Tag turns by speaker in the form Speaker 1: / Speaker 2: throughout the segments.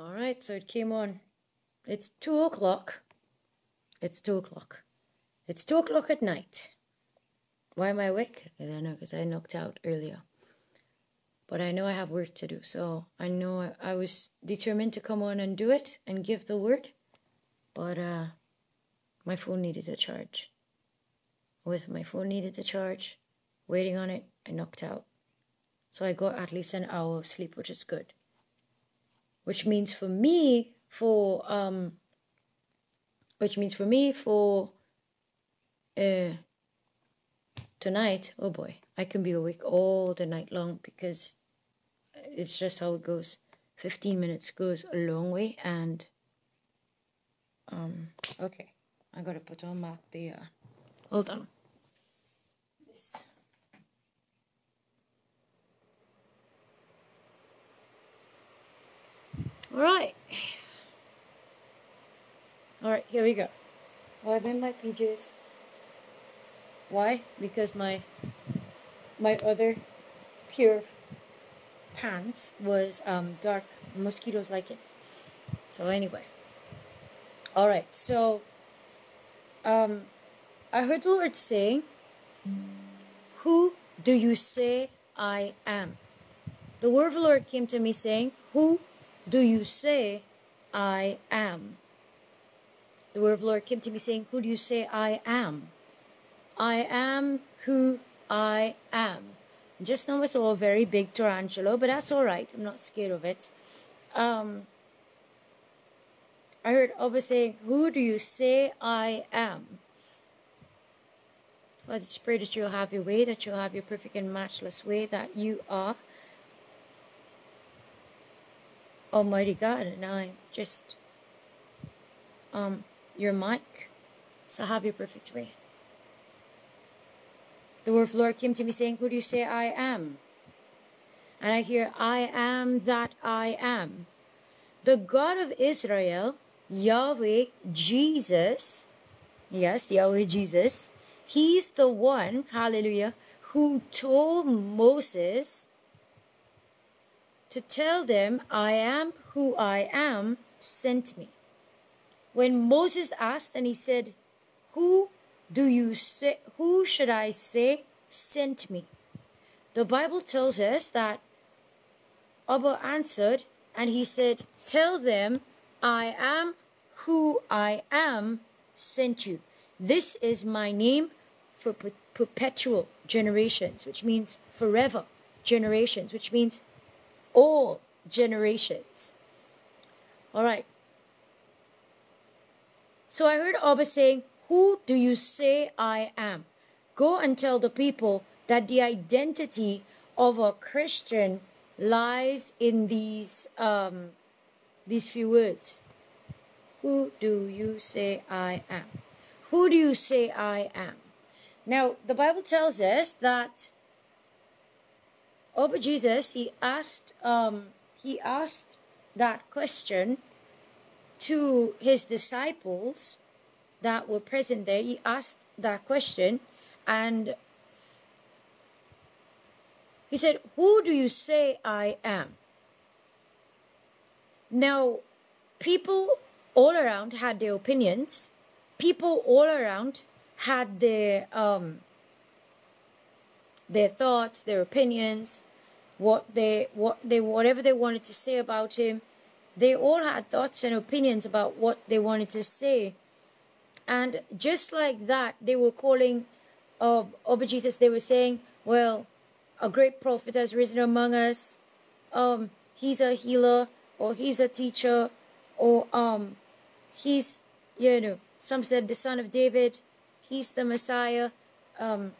Speaker 1: All right, so it came on. It's two o'clock. It's two o'clock. It's two o'clock at night. Why am I awake? I don't know because I knocked out earlier. But I know I have work to do, so I know I, I was determined to come on and do it and give the word. But uh, my phone needed a charge. With my phone needed a charge, waiting on it, I knocked out. So I got at least an hour of sleep, which is good which means for me for um which means for me for uh tonight oh boy i can be awake all the night long because it's just how it goes. 15 minutes goes a long way and um okay i gotta put on back the uh hold on. This All right. All right, here we go. Well, I'm in my PJs. Why? Because my my other pure pants was um, dark. Mosquitoes like it. So anyway. All right. So um, I heard the Lord saying, "Who do you say I am?" The word of the Lord came to me saying, "Who do you say I am? The word of the Lord came to me saying, Who do you say I am? I am who I am. Just now I saw a very big tarantula, but that's all right. I'm not scared of it. Um, I heard Abba saying, Who do you say I am? Father, just pray that you'll have your way, that you'll have your perfect and matchless way, that you are Almighty God, and I just, um, your mic. So have your perfect way. The word of the Lord came to me saying, Who do you say I am? And I hear, I am that I am. The God of Israel, Yahweh Jesus, yes, Yahweh Jesus, He's the one, hallelujah, who told Moses to tell them, I am who I am, sent me. When Moses asked and he said, Who do you say, who should I say sent me? The Bible tells us that Abba answered and he said, Tell them, I am who I am sent you. This is my name for perpetual generations, which means forever generations, which means all generations. All right. So I heard Abba saying, Who do you say I am? Go and tell the people that the identity of a Christian lies in these um, these few words. Who do you say I am? Who do you say I am? Now, the Bible tells us that Abba Jesus, he asked, um, he asked that question to his disciples that were present there. He asked that question, and he said, "Who do you say I am?" Now, people all around had their opinions. People all around had their um, their thoughts, their opinions, what they what they whatever they wanted to say about him. They all had thoughts and opinions about what they wanted to say. And just like that, they were calling uh, Abba Jesus, they were saying, Well, a great prophet has risen among us. Um, he's a healer, or he's a teacher, or um he's you know, some said the son of David, he's the Messiah. Um,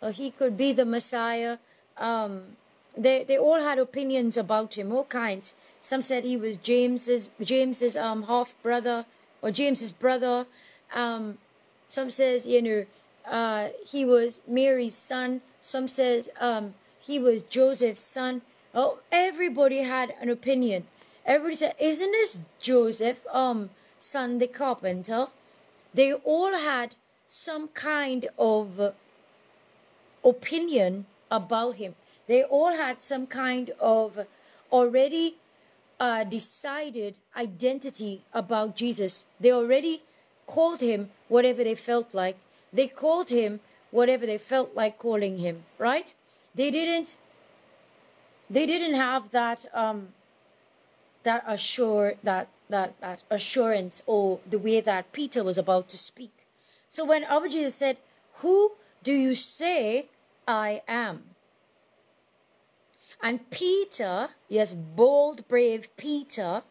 Speaker 1: or he could be the Messiah. Um, they they all had opinions about him, all kinds. Some said he was James's James's um half brother or James's brother. Um, some says you know uh, he was Mary's son. Some says um, he was Joseph's son. Oh, everybody had an opinion. Everybody said, "Isn't this Joseph, um, son the carpenter?" They all had some kind of opinion about him. They all had some kind of already uh, decided identity about Jesus. They already called him whatever they felt like. They called him whatever they felt like calling him, right? They didn't they didn't have that um that assure that that that assurance or the way that Peter was about to speak. So when our Jesus said, Who do you say I am? And Peter, yes, bold, brave Peter,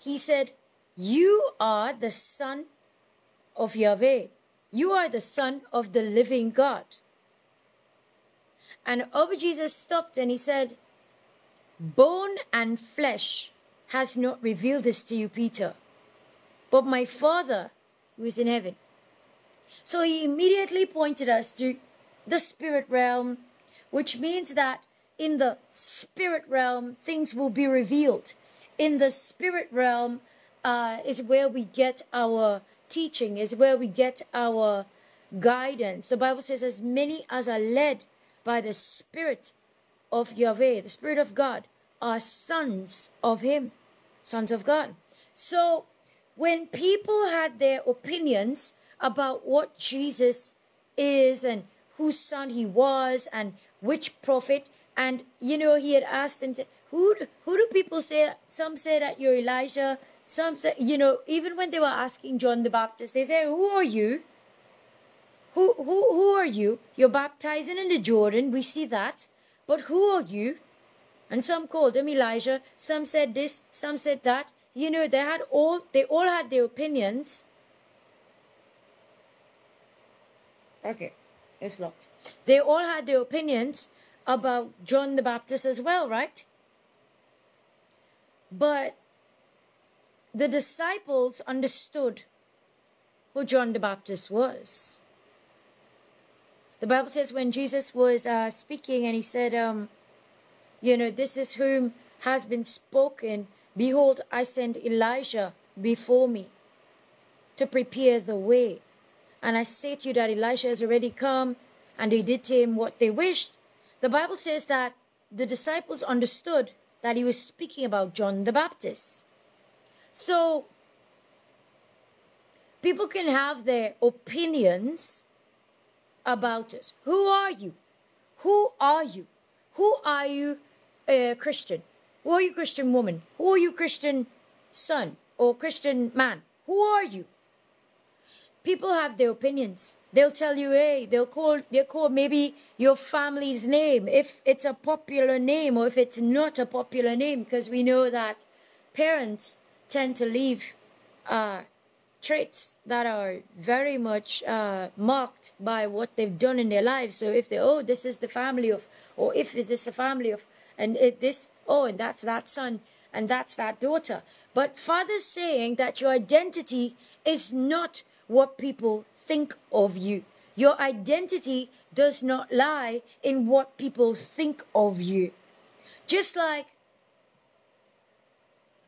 Speaker 1: he said, You are the Son of Yahweh. You are the Son of the living God. And Abba Jesus stopped and he said, Bone and flesh has not revealed this to you, Peter, but my Father who is in heaven. So he immediately pointed us to the spirit realm, which means that in the spirit realm, things will be revealed. In the spirit realm uh, is where we get our teaching, is where we get our guidance. The Bible says, as many as are led by the Spirit of Yahweh, the Spirit of God, are sons of Him, sons of God. So when people had their opinions about what Jesus is and whose son he was and which prophet, and you know, he had asked and said, Who who do people say some say that you're Elijah, some say you know, even when they were asking John the Baptist, they say, Who are you? Who, who, who are you? You're baptizing in the Jordan. We see that. But who are you? And some called him Elijah. Some said this. Some said that. You know, they had all, they all had their opinions. Okay, it's locked. They all had their opinions about John the Baptist as well, right? But the disciples understood who John the Baptist was. The Bible says when Jesus was uh, speaking and he said, um, you know, this is whom has been spoken. Behold, I send Elijah before me to prepare the way. And I say to you that Elijah has already come and they did to him what they wished. The Bible says that the disciples understood that he was speaking about John the Baptist. So, people can have their opinions about us. Who are you? Who are you? Who are you, a Christian? Who are you, Christian woman? Who are you, Christian son or Christian man? Who are you? People have their opinions. They'll tell you, hey, they'll call, they'll call maybe your family's name if it's a popular name or if it's not a popular name, because we know that parents tend to leave uh, traits that are very much uh, marked by what they've done in their lives. So if they, oh, this is the family of, or if is this a family of, and it, this, oh, and that's that son, and that's that daughter. But Father's saying that your identity is not what people think of you. Your identity does not lie in what people think of you. Just like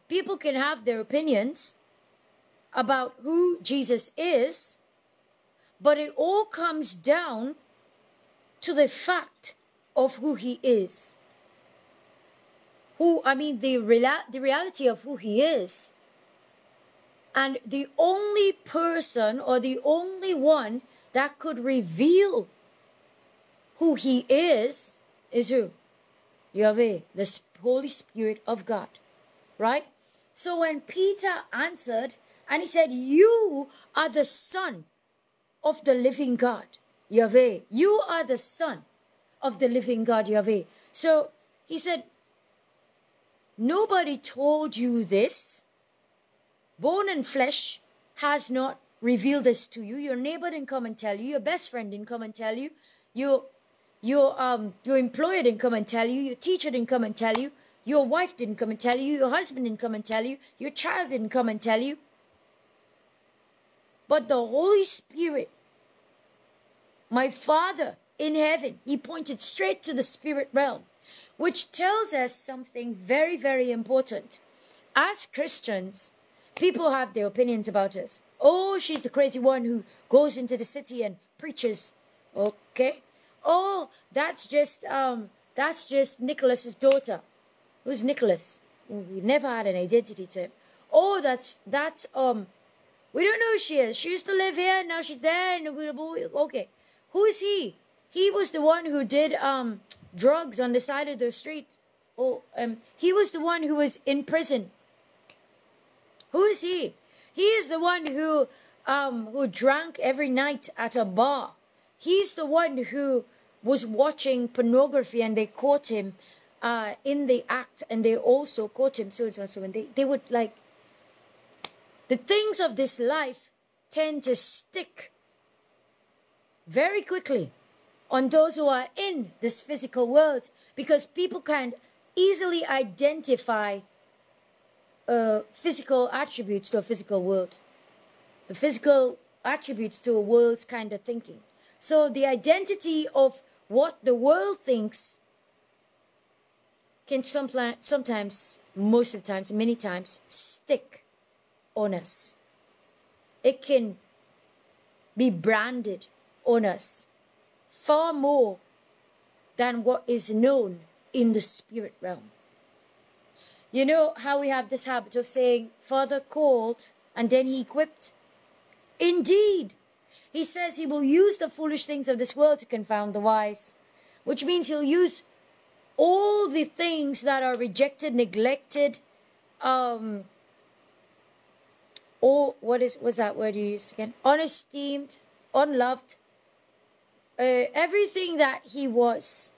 Speaker 1: people can have their opinions, about who Jesus is, but it all comes down to the fact of who he is. Who, I mean, the, real, the reality of who he is. And the only person or the only one that could reveal who he is is who? Yahweh, the Holy Spirit of God. Right? So when Peter answered, and he said, You are the Son of the living God, Yahweh. You are the Son of the living God, Yahweh. So he said, Nobody told you this. Bone and flesh has not revealed this to you. Your neighbor didn't come and tell you. Your best friend didn't come and tell you. Your your um your employer didn't come and tell you. Your teacher didn't come and tell you. Your wife didn't come and tell you. Your husband didn't come and tell you. Your child didn't come and tell you but the Holy Spirit. My Father in heaven, he pointed straight to the spirit realm, which tells us something very, very important. As Christians, people have their opinions about us. Oh, she's the crazy one who goes into the city and preaches. Okay. Oh, that's just um that's just Nicholas's daughter. Who's Nicholas? He never had an identity to him. Oh, that's that's um, we don't know who she is. She used to live here, now she's there. And we, okay, who is he? He was the one who did um drugs on the side of the street. Oh, um, he was the one who was in prison. Who is he? He is the one who um who drank every night at a bar. He's the one who was watching pornography and they caught him uh, in the act and they also caught him. So, so, so and they, they would like, the things of this life tend to stick very quickly on those who are in this physical world because people can easily identify uh, physical attributes to a physical world, the physical attributes to a world's kind of thinking. So the identity of what the world thinks can sometimes, most of the times, many times, stick on us. It can be branded on us far more than what is known in the spirit realm. You know how we have this habit of saying, Father called and then he equipped? Indeed, he says he will use the foolish things of this world to confound the wise, which means he'll use all the things that are rejected, neglected, um, or what is what's that word you used again? Unesteemed, unloved. Uh, everything that he was,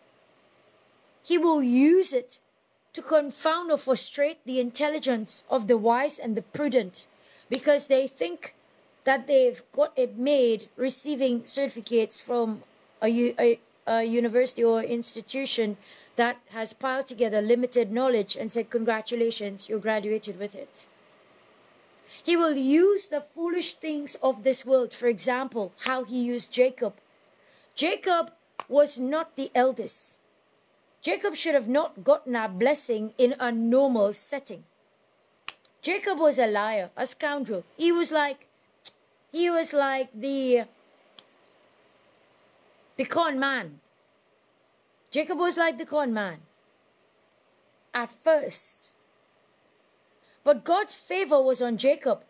Speaker 1: he will use it to confound or frustrate the intelligence of the wise and the prudent, because they think that they've got it made receiving certificates from a, a, a university or institution that has piled together limited knowledge and said, Congratulations, you graduated with it. He will use the foolish things of this world. For example, how he used Jacob. Jacob was not the eldest. Jacob should have not gotten a blessing in a normal setting. Jacob was a liar, a scoundrel. He was like, he was like the the con man. Jacob was like the con man at first. But God's favor was on Jacob.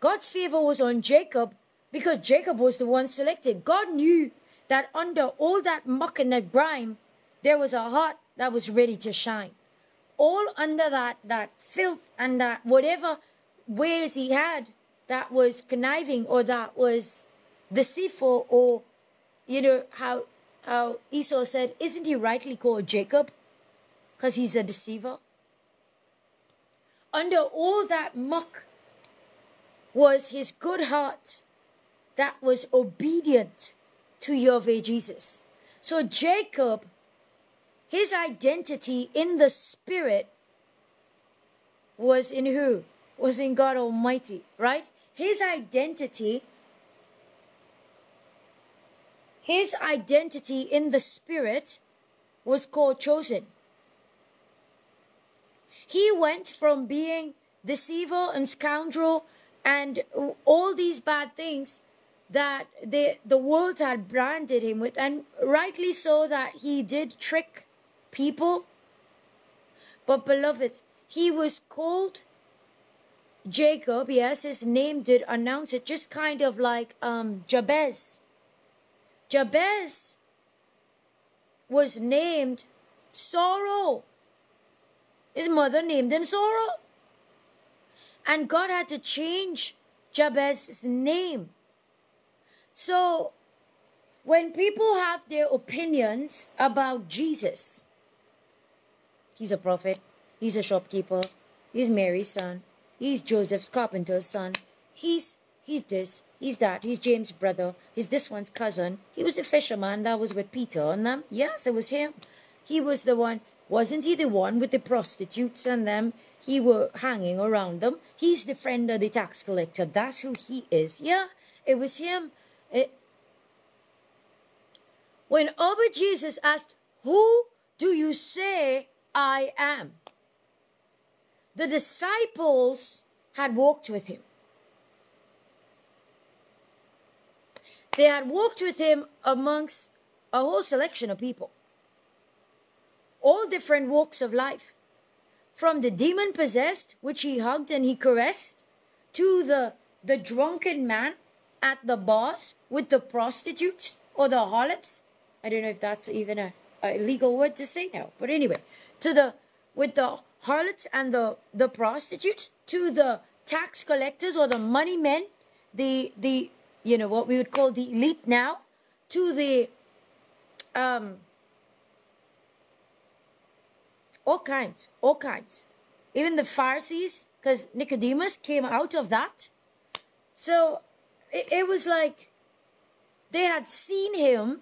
Speaker 1: God's favor was on Jacob because Jacob was the one selected. God knew that under all that muck and that grime, there was a heart that was ready to shine. All under that, that filth and that whatever ways he had, that was conniving or that was deceitful or you know how how Esau said, isn't he rightly called Jacob? Because he's a deceiver. Under all that muck was his good heart that was obedient to Yahweh Jesus. So Jacob, his identity in the spirit was in who? Was in God Almighty, right? his identity his identity in the spirit was called chosen he went from being deceiver and scoundrel and all these bad things that the the world had branded him with and rightly so that he did trick people but beloved he was called Jacob, yes, his name did announce it, just kind of like um, Jabez. Jabez was named Sorrow. His mother named him Sorrow. And God had to change Jabez's name. So, when people have their opinions about Jesus, he's a prophet, he's a shopkeeper, he's Mary's son, He's Joseph's carpenter's son. He's he's this, he's that, he's James' brother, he's this one's cousin. He was a fisherman that was with Peter and them. Yes, it was him. He was the one wasn't he the one with the prostitutes and them? He were hanging around them. He's the friend of the tax collector. That's who he is. Yeah, it was him. It, when Abba Jesus asked, Who do you say I am? the disciples had walked with him. They had walked with him amongst a whole selection of people, all different walks of life. from the demon possessed, which he hugged and he caressed, to the, the drunken man at the bars with the prostitutes or the harlots. I don't know if that's even a, a legal word to say now, but anyway, to the with the harlots and the, the prostitutes, to the tax collectors or the money men, the the you know what we would call the elite now, to the um all kinds, all kinds. Even the Pharisees, because Nicodemus came out of that. So it, it was like they had seen him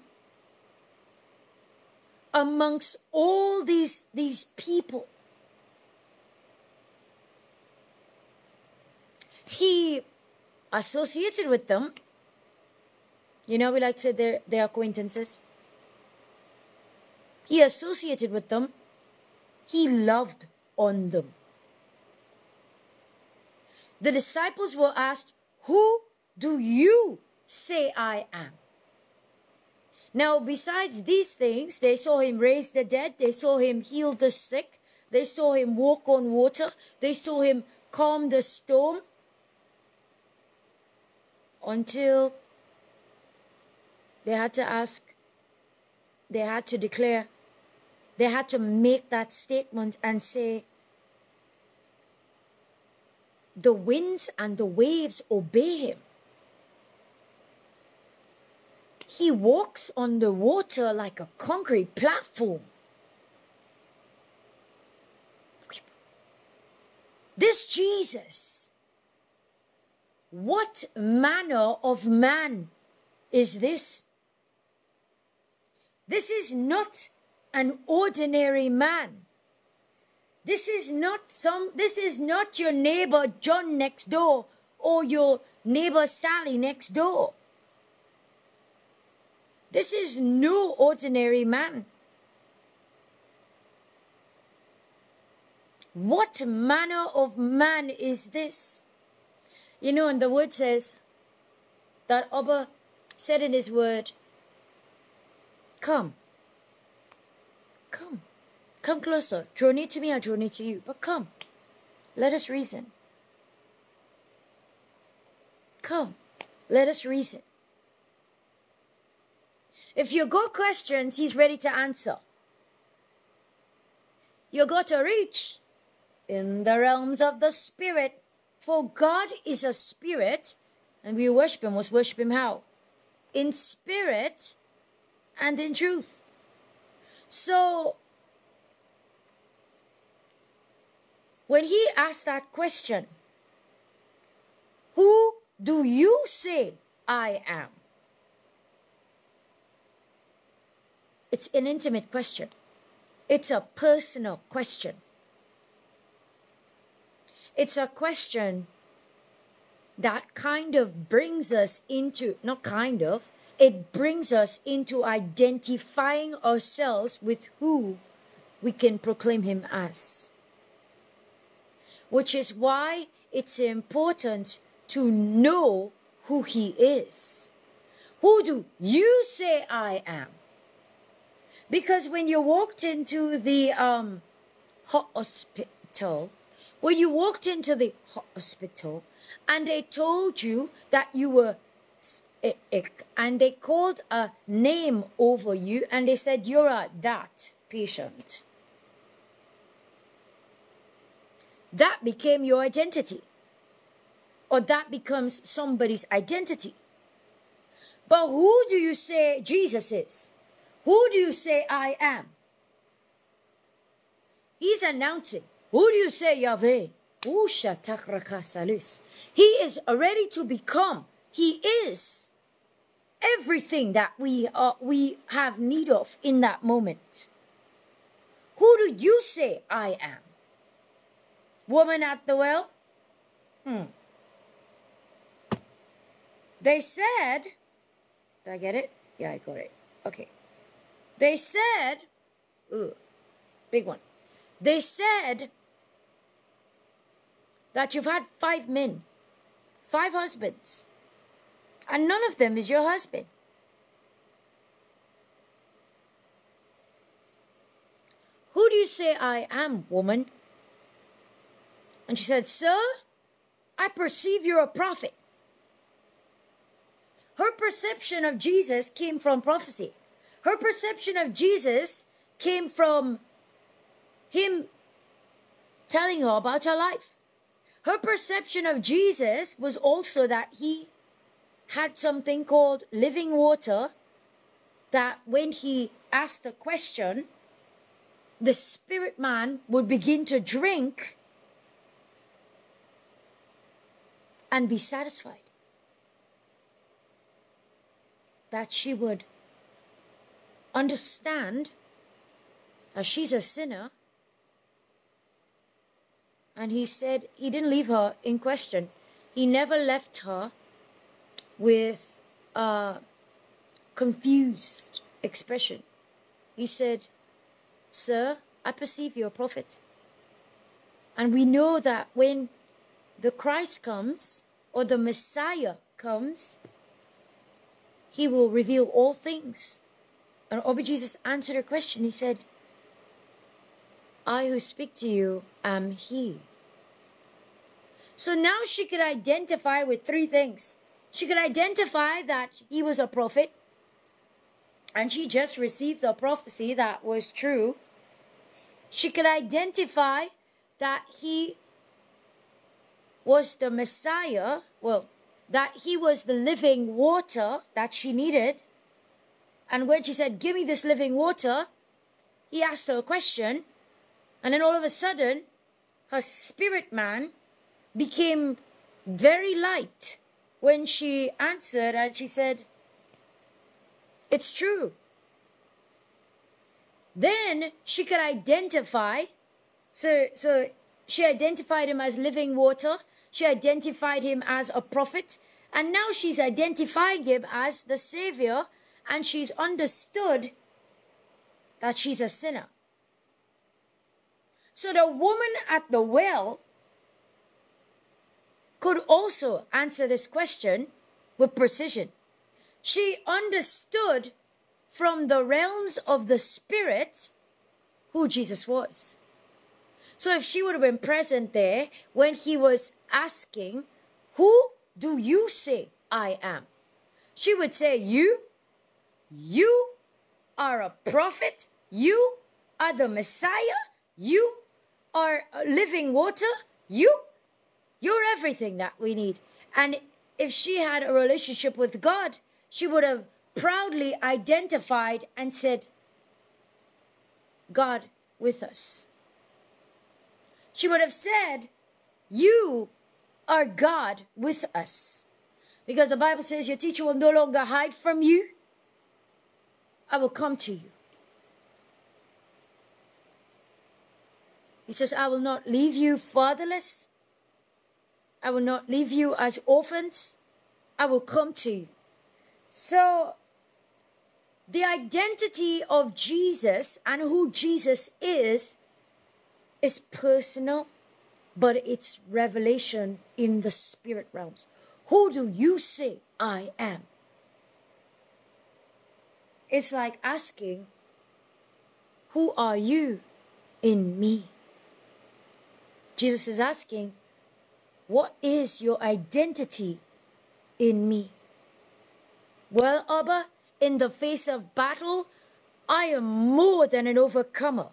Speaker 1: amongst all these these people. He associated with them. You know, we like to say they're acquaintances. He associated with them he loved on them. The disciples were asked, Who do you say I am? Now, besides these things, they saw him raise the dead, they saw him heal the sick, they saw him walk on water, they saw him calm the storm until they had to ask, they had to declare, they had to make that statement and say, the winds and the waves obey him. He walks on the water like a concrete platform. This Jesus, what manner of man is this? This is not an ordinary man. This is not some this is not your neighbor John next door or your neighbor Sally next door. This is no ordinary man. What manner of man is this? You know, and the word says that Abba said in his word, Come. Come. Come closer. Draw near to me, I draw near to you. But come. Let us reason. Come. Let us reason. If you got questions, he's ready to answer. You got to reach in the realms of the spirit. For God is a spirit, and we worship him. Must worship him how? In spirit and in truth. So, when he asked that question, Who do you say I am? It's an intimate question. It's a personal question. It's a question that kind of brings us into, not kind of, it brings us into identifying ourselves with who we can proclaim him as. Which is why it's important to know who he is. Who do you say I am? Because when you walked into the um, hospital, when you walked into the hospital and they told you that you were sick and they called a name over you and they said you're a that patient. That became your identity. Or that becomes somebody's identity. But who do you say Jesus is? Who do you say I am? He's announcing. Who do you say Yahweh? He is ready to become. He is everything that we are, we have need of in that moment. Who do you say I am? Woman at the well? Hmm. They said, did I get it? Yeah, I got it. Okay. They said, ooh, big one. They said that you've had five men, five husbands and none of them is your husband. Who do you say I am, woman? And she said, Sir, I perceive you're a prophet. Her perception of Jesus came from prophecy. Her perception of Jesus came from him telling her about her life. Her perception of Jesus was also that he had something called living water, that when he asked a question, the spirit man would begin to drink and be satisfied. That she would understand as she's a sinner. And he said he didn't leave her in question. He never left her with a confused expression. He said, Sir, I perceive you're a prophet. And we know that when the Christ comes or the Messiah comes, he will reveal all things. And Abba Jesus answered her question. He said, I who speak to you am he. So now she could identify with three things. She could identify that he was a prophet, and she just received a prophecy that was true. She could identify that he was the Messiah, well, that he was the living water that she needed. And when she said, Give me this living water, he asked her a question. And then all of a sudden, her spirit man became very light when she answered and she said, It's true. Then she could identify, so, so she identified him as living water, she identified him as a prophet, and now she's identifying him as the Savior, and she's understood that she's a sinner. So the woman at the well could also answer this question with precision. She understood from the realms of the Spirit who Jesus was. So if she would have been present there when he was asking, Who do you say I am? She would say, You, you are a prophet, you are the Messiah, you are living water. You, you're everything that we need. And if she had a relationship with God, she would have proudly identified and said, God with us. She would have said, You are God with us. Because the Bible says, Your teacher will no longer hide from you. I will come to you. He says, I will not leave you fatherless. I will not leave you as orphans. I will come to you. So, the identity of Jesus and who Jesus is is personal, but it's revelation in the spirit realms. Who do you say I am? It's like asking, Who are you in me? Jesus is asking, What is your identity in me? Well, Abba, in the face of battle, I am more than an overcomer.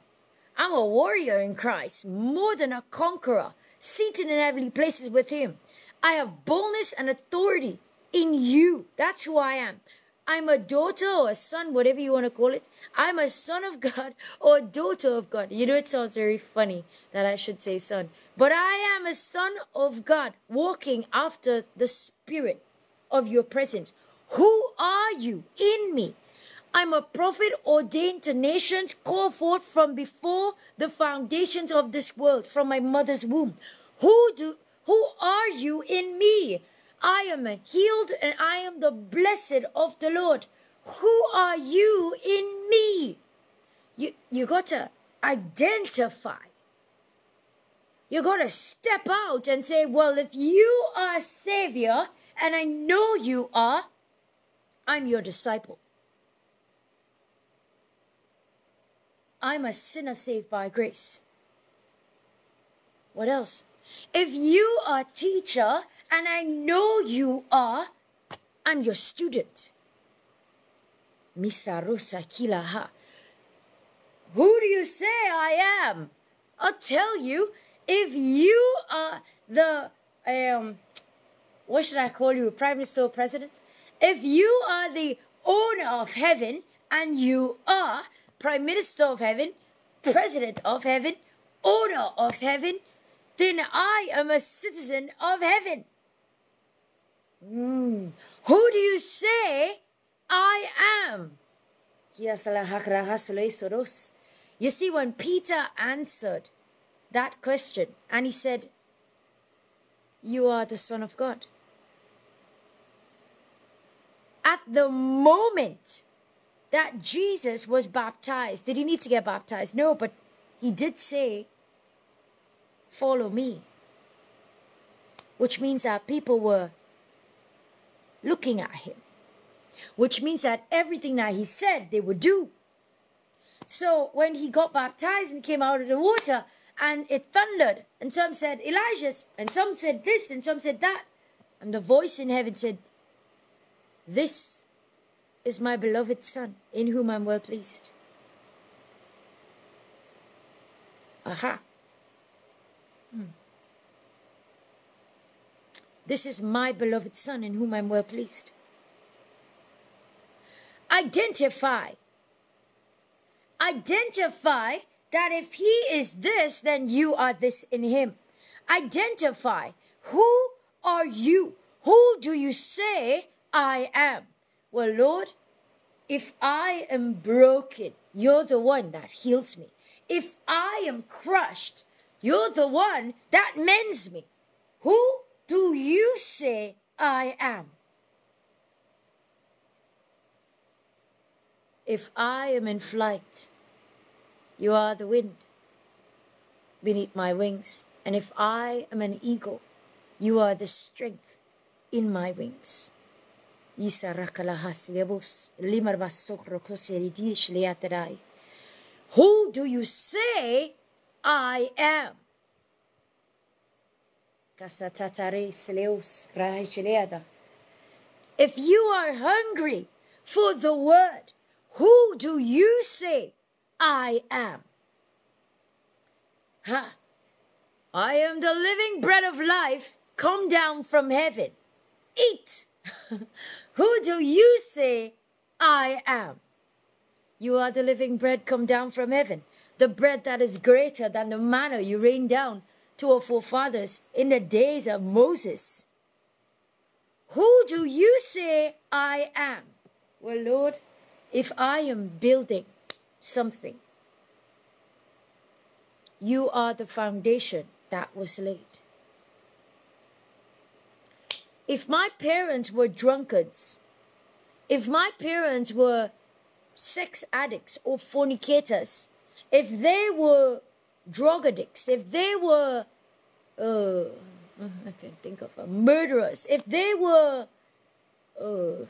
Speaker 1: I'm a warrior in Christ, more than a conqueror, seated in heavenly places with Him. I have boldness and authority in you. That's who I am. I'm a daughter or a son, whatever you want to call it. I'm a son of God or a daughter of God. You know, it sounds very funny that I should say son. But I am a son of God, walking after the spirit of your presence. Who are you in me? I'm a prophet ordained to nations, called forth from before the foundations of this world, from my mother's womb. Who do who are you in me? I am healed and I am the blessed of the Lord. Who are you in me? You, you got to identify. You got to step out and say, well, if you are savior, and I know you are, I'm your disciple. I'm a sinner saved by grace. What else? If you are a teacher, and I know you are, I'm your student. Misarusa kilaha. Who do you say I am? I'll tell you. If you are the um, what should I call you, Prime Minister or President? If you are the owner of heaven and you are Prime Minister of heaven, President of heaven, owner of heaven, then I am a citizen of heaven. Mm. Who do you say I am? You see, when Peter answered that question and he said, You are the Son of God. At the moment that Jesus was baptized, did he need to get baptized? No, but he did say, Follow me. Which means that people were looking at him. Which means that everything that he said, they would do. So when he got baptized and came out of the water, and it thundered, and some said Elijah's, and some said this, and some said that. And the voice in heaven said, This is my beloved Son, in whom I'm well pleased. Aha. This is my beloved Son in whom I'm well pleased. Identify. Identify that if he is this, then you are this in him. Identify. Who are you? Who do you say I am? Well, Lord, if I am broken, you're the one that heals me. If I am crushed, you're the one that mends me. Who do you say I am? If I am in flight, you are the wind beneath my wings. And if I am an eagle, you are the strength in my wings. Who do you say I am. If you are hungry for the word, who do you say I am? Ha! I am the living bread of life come down from heaven. Eat! who do you say I am? You are the living bread come down from heaven, the bread that is greater than the manna you rained down to our forefathers in the days of Moses. Who do you say I am? Well, Lord, if I am building something, you are the foundation that was laid. If my parents were drunkards, if my parents were sex addicts or fornicators, if they were drug addicts, if they were, uh, I can't think of uh, murderers, if they were, uh,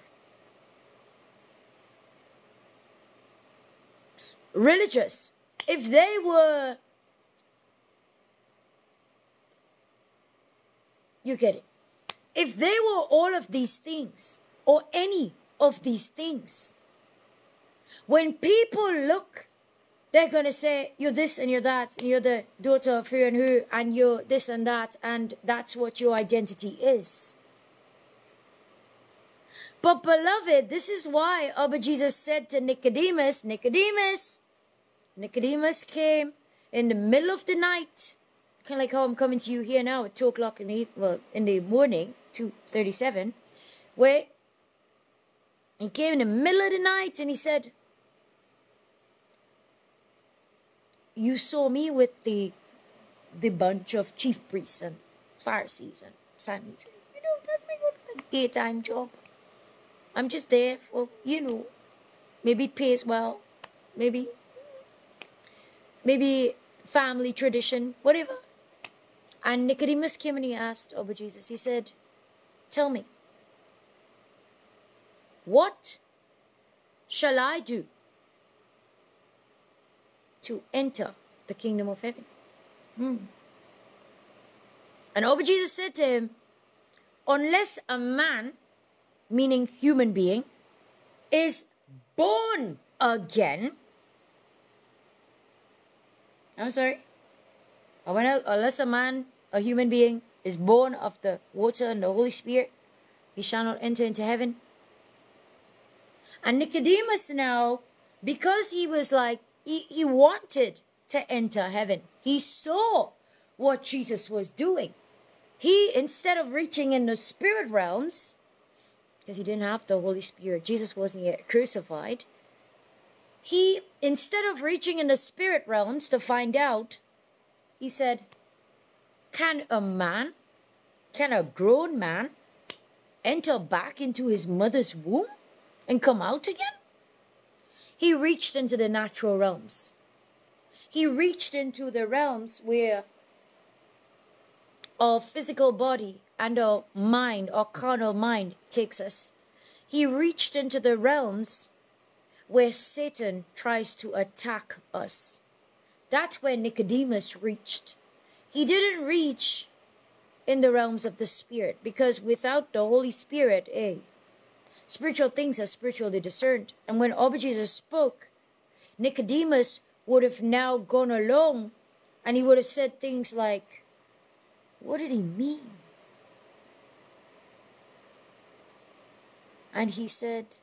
Speaker 1: religious, if they were, you get it. If they were all of these things, or any of these things, when people look, they're going to say, you're this and you're that, and you're the daughter of who and who, and you're this and that, and that's what your identity is. But, beloved, this is why Abba Jesus said to Nicodemus, Nicodemus, Nicodemus came in the middle of the night, kind of like how I'm coming to you here now at 2 o'clock in the, well, in the morning, 2.37, where he came in the middle of the night and he said, you saw me with the the bunch of chief priests and Pharisees and Sanhedrin. You know, that's my good daytime job. I'm just there for, you know, maybe it pays well, maybe, maybe family tradition, whatever. And Nicodemus came and he asked Abba Jesus, he said, Tell me, what shall I do to enter the kingdom of heaven. Hmm. And Abba Jesus said to him, Unless a man, meaning human being, is born again. I'm sorry. Unless a man, a human being, is born of the water and the Holy Spirit, he shall not enter into heaven. And Nicodemus now, because he was like, he, he wanted to enter heaven, he saw what Jesus was doing. He, instead of reaching in the spirit realms, because he didn't have the Holy Spirit, Jesus wasn't yet crucified, he, instead of reaching in the spirit realms to find out, he said, Can a man, can a grown man, enter back into his mother's womb and come out again? He reached into the natural realms. He reached into the realms where our physical body and our mind, our carnal mind, takes us. He reached into the realms where Satan tries to attack us. That's where Nicodemus reached. He didn't reach in the realms of the spirit because without the Holy Spirit, eh, spiritual things are spiritually discerned. And when Abba Jesus spoke, Nicodemus would have now gone along and he would have said things like, What did he mean? And he said,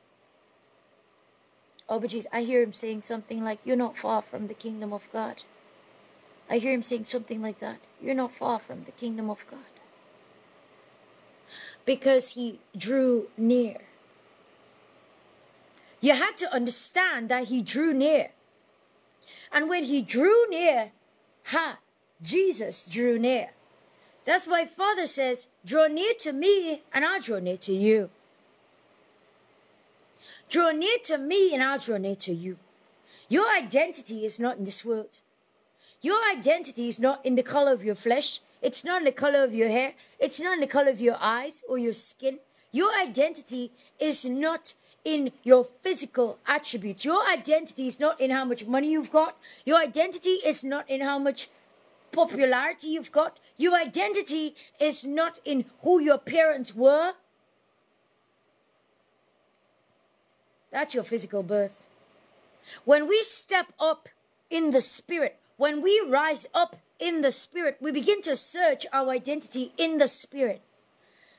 Speaker 1: but Jesus, I hear him saying something like, You're not far from the kingdom of God. I hear him saying something like that. You're not far from the kingdom of God. Because he drew near. You had to understand that he drew near. And when he drew near, ha, Jesus drew near. That's why Father says, Draw near to me, and I'll draw near to you. Draw near to me and I'll draw near to you. Your identity is not in this world. Your identity is not in the color of your flesh. It's not in the color of your hair. It's not in the color of your eyes or your skin. Your identity is not in your physical attributes. Your identity is not in how much money you've got. Your identity is not in how much popularity you've got. Your identity is not in who your parents were. That's your physical birth. When we step up in the spirit, when we rise up in the spirit, we begin to search our identity in the spirit.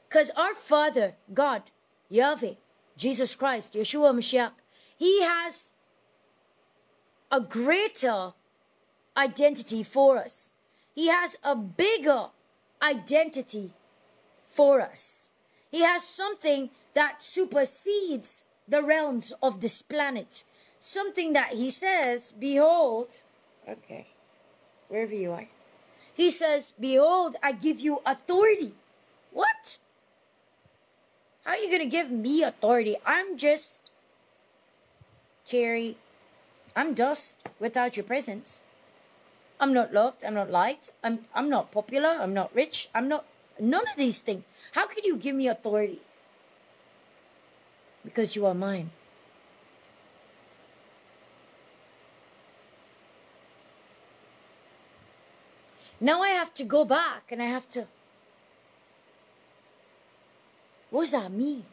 Speaker 1: Because our Father, God, Yahweh, Jesus Christ, Yeshua Mashiach, He has a greater identity for us. He has a bigger identity for us. He has something that supersedes the realms of this planet. Something that he says, Behold, okay, wherever you are. He says, Behold, I give you authority. What? How are you going to give me authority? I'm just Carrie. I'm dust without your presence. I'm not loved. I'm not liked. I'm, I'm not popular. I'm not rich. I'm not none of these things. How can you give me authority? because you are mine. Now I have to go back and I have to. What does that mean?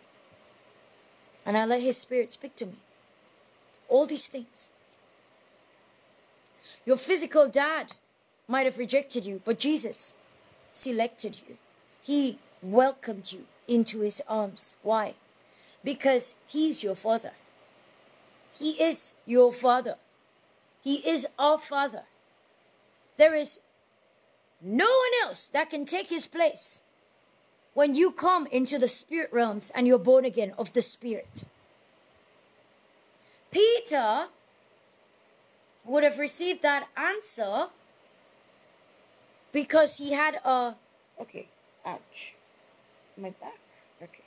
Speaker 1: And I let His Spirit speak to me. All these things. Your physical dad might have rejected you, but Jesus selected you. He welcomed you into His arms. Why? because He's your Father. He is your Father. He is our Father. There is no one else that can take His place when you come into the spirit realms and you're born again of the Spirit. Peter would have received that answer because he had a okay ouch my back okay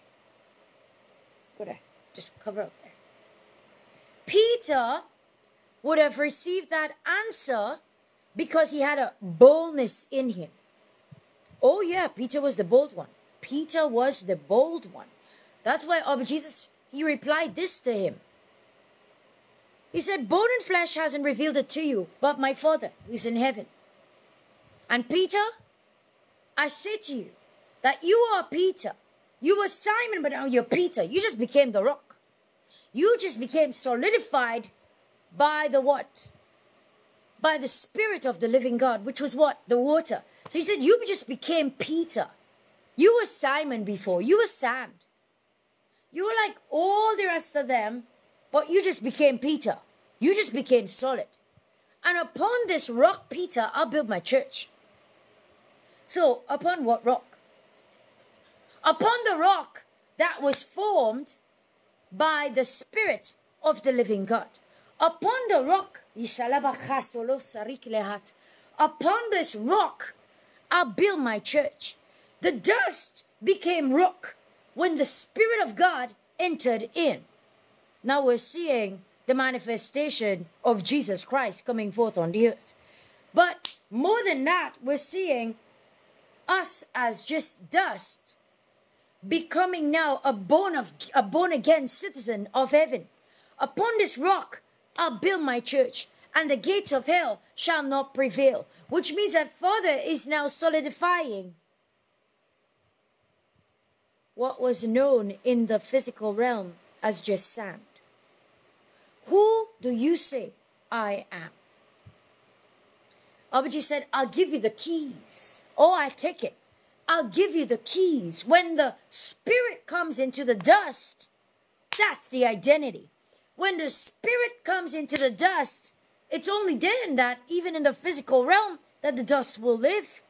Speaker 1: just cover up there. Peter would have received that answer because he had a boldness in him. Oh, yeah, Peter was the bold one. Peter was the bold one. That's why oh, Jesus, he replied this to him. He said, Bone and flesh hasn't revealed it to you, but my Father who's in heaven. And Peter, I say to you that you are Peter. You were Simon, but now you're Peter. You just became the rock. You just became solidified by the what? By the Spirit of the living God, which was what? The water. So he said, You just became Peter. You were Simon before. You were sand. You were like all the rest of them, but you just became Peter. You just became solid. And upon this rock, Peter, I'll build my church. So, upon what rock? Upon the rock that was formed by the Spirit of the living God. Upon the rock, upon this rock, I'll build my church. The dust became rock when the Spirit of God entered in. Now we're seeing the manifestation of Jesus Christ coming forth on the earth. But more than that, we're seeing us as just dust becoming now a born of a born again citizen of heaven. Upon this rock I'll build my church, and the gates of hell shall not prevail. Which means that Father is now solidifying what was known in the physical realm as just sand. Who do you say I am? Abba Jesus said, I'll give you the keys. Oh, I take it. I'll give you the keys. When the spirit comes into the dust, that's the identity. When the spirit comes into the dust, it's only then that, even in the physical realm, that the dust will live.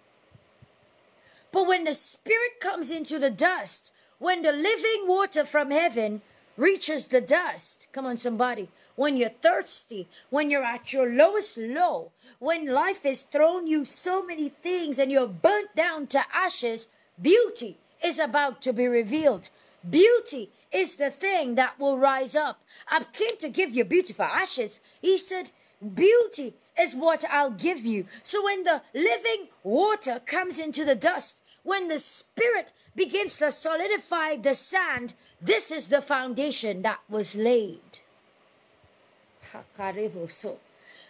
Speaker 1: But when the spirit comes into the dust, when the living water from heaven reaches the dust. Come on, somebody. When you're thirsty, when you're at your lowest low, when life has thrown you so many things and you're burnt down to ashes, beauty is about to be revealed. Beauty is the thing that will rise up. I came to give you beautiful ashes. He said, Beauty is what I'll give you. So when the living water comes into the dust, when the Spirit begins to solidify the sand, this is the foundation that was laid.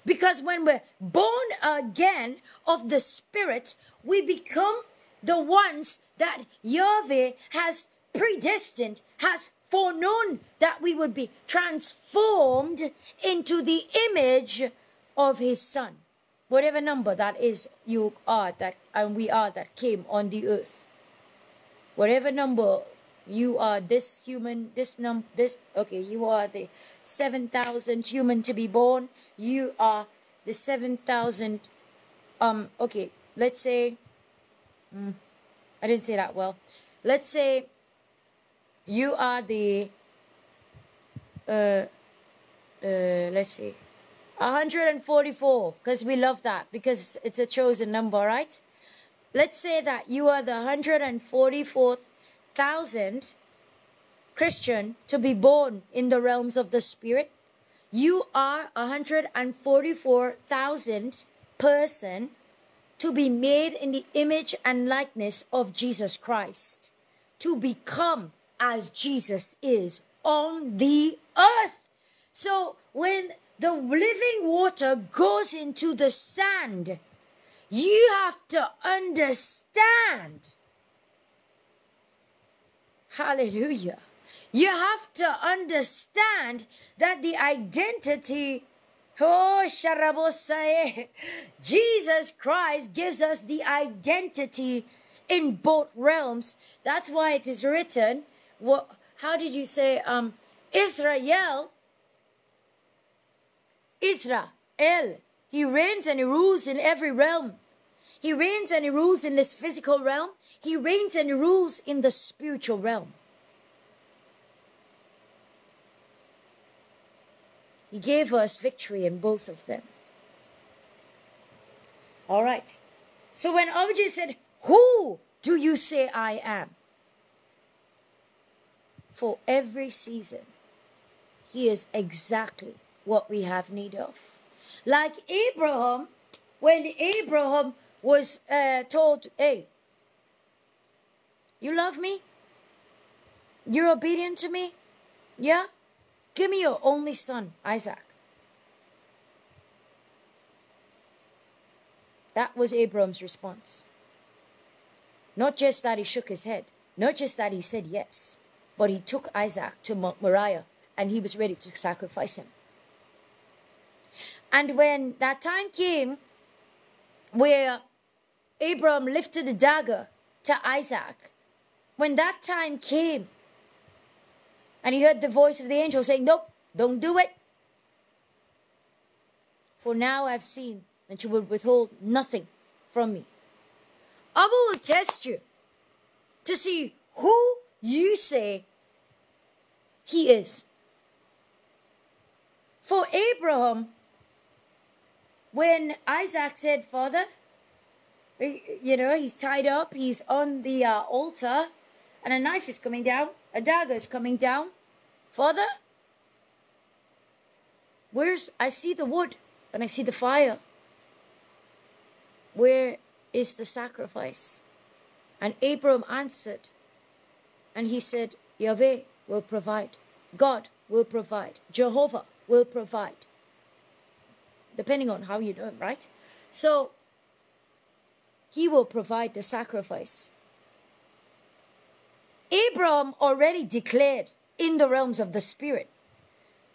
Speaker 1: Because when we're born again of the Spirit, we become the ones that Yahweh has predestined, has foreknown that we would be transformed into the image of His Son whatever number that is you are that and we are that came on the earth. Whatever number you are this human this num this okay you are the 7000 human to be born. You are the 7000 um okay let's say mm, i didn't say that well. Let's say you are the uh uh let's see 144 because we love that because it's a chosen number, right? Let's say that you are the 144,000 Christian to be born in the realms of the spirit. You are 144,000 person to be made in the image and likeness of Jesus Christ, to become as Jesus is on the earth. So when the living water goes into the sand. You have to understand. Hallelujah. You have to understand that the identity, oh, Jesus Christ gives us the identity in both realms. That's why it is written. What? How did you say? Um, Israel Israel. El, he reigns and he rules in every realm. He reigns and he rules in this physical realm. He reigns and he rules in the spiritual realm. He gave us victory in both of them. All right. So when Obj said, Who do you say I am? For every season, he is exactly what we have need of. Like Abraham, when Abraham was uh, told, Hey, you love me? You're obedient to me? Yeah? Give me your only son, Isaac. That was Abraham's response. Not just that he shook his head, not just that he said yes, but he took Isaac to Mount Moriah and he was ready to sacrifice him. And when that time came where Abraham lifted the dagger to Isaac, when that time came and he heard the voice of the angel saying, Nope, don't do it. For now I've seen that you will withhold nothing from me. I will test you to see who you say he is. For Abraham, when Isaac said, Father, you know, he's tied up, he's on the uh, altar, and a knife is coming down, a dagger is coming down. Father, where's, I see the wood and I see the fire. Where is the sacrifice? And Abram answered, and he said, Yahweh will provide. God will provide. Jehovah will provide. Depending on how you know him, right? So, he will provide the sacrifice. Abram already declared in the realms of the Spirit,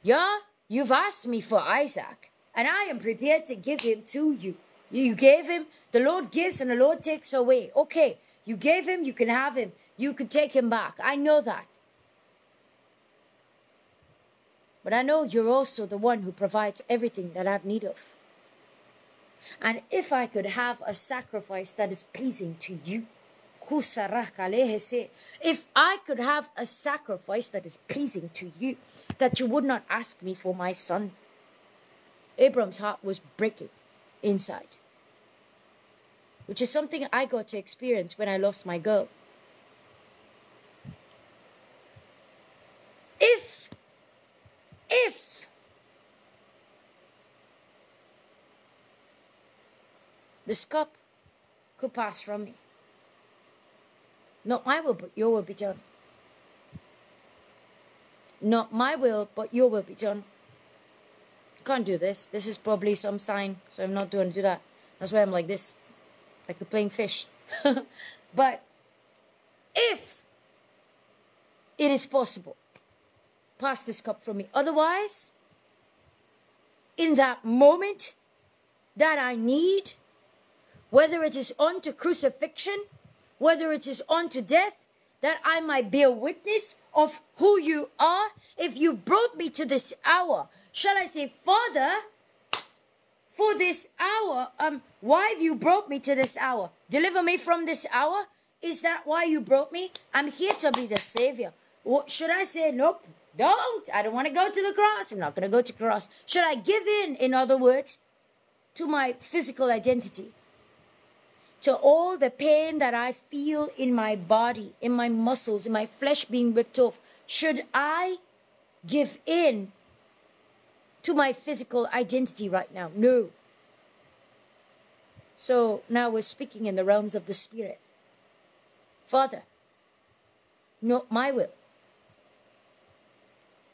Speaker 1: Yeah, you've asked me for Isaac, and I am prepared to give him to you. You gave him, the Lord gives and the Lord takes away. Okay, you gave him, you can have him. You can take him back. I know that. But I know you're also the one who provides everything that I have need of. And if I could have a sacrifice that is pleasing to you, if I could have a sacrifice that is pleasing to you, that you would not ask me for my son. Abram's heart was breaking inside, which is something I got to experience when I lost my girl. If, if this cup could pass from me, not my will, but your will be done. Not my will, but your will be done. Can't do this. This is probably some sign, so I'm not doing do that. That's why I'm like this, like a playing fish. but if it is possible, pass this cup from me. Otherwise, in that moment that I need, whether it is unto crucifixion whether it is unto death, that I might bear witness of who you are. If you brought me to this hour, shall I say, Father, for this hour, um, why have you brought me to this hour? Deliver me from this hour? Is that why you brought me? I'm here to be the Savior. What should I say? Nope, don't. I don't want to go to the cross. I'm not going to go to the cross. Should I give in, in other words, to my physical identity? To all the pain that I feel in my body, in my muscles, in my flesh being ripped off, should I give in to my physical identity right now? No. So now we're speaking in the realms of the Spirit. Father, not my will.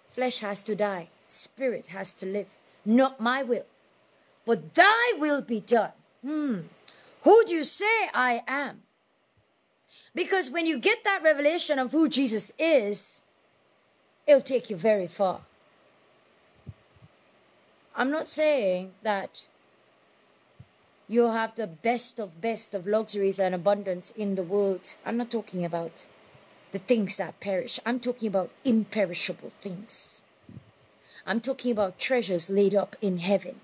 Speaker 1: Flesh has to die, spirit has to live. Not my will, but thy will be done. Hmm. Who do you say I am? Because when you get that revelation of who Jesus is, it'll take you very far. I'm not saying that you'll have the best of best of luxuries and abundance in the world. I'm not talking about the things that perish. I'm talking about imperishable things. I'm talking about treasures laid up in heaven.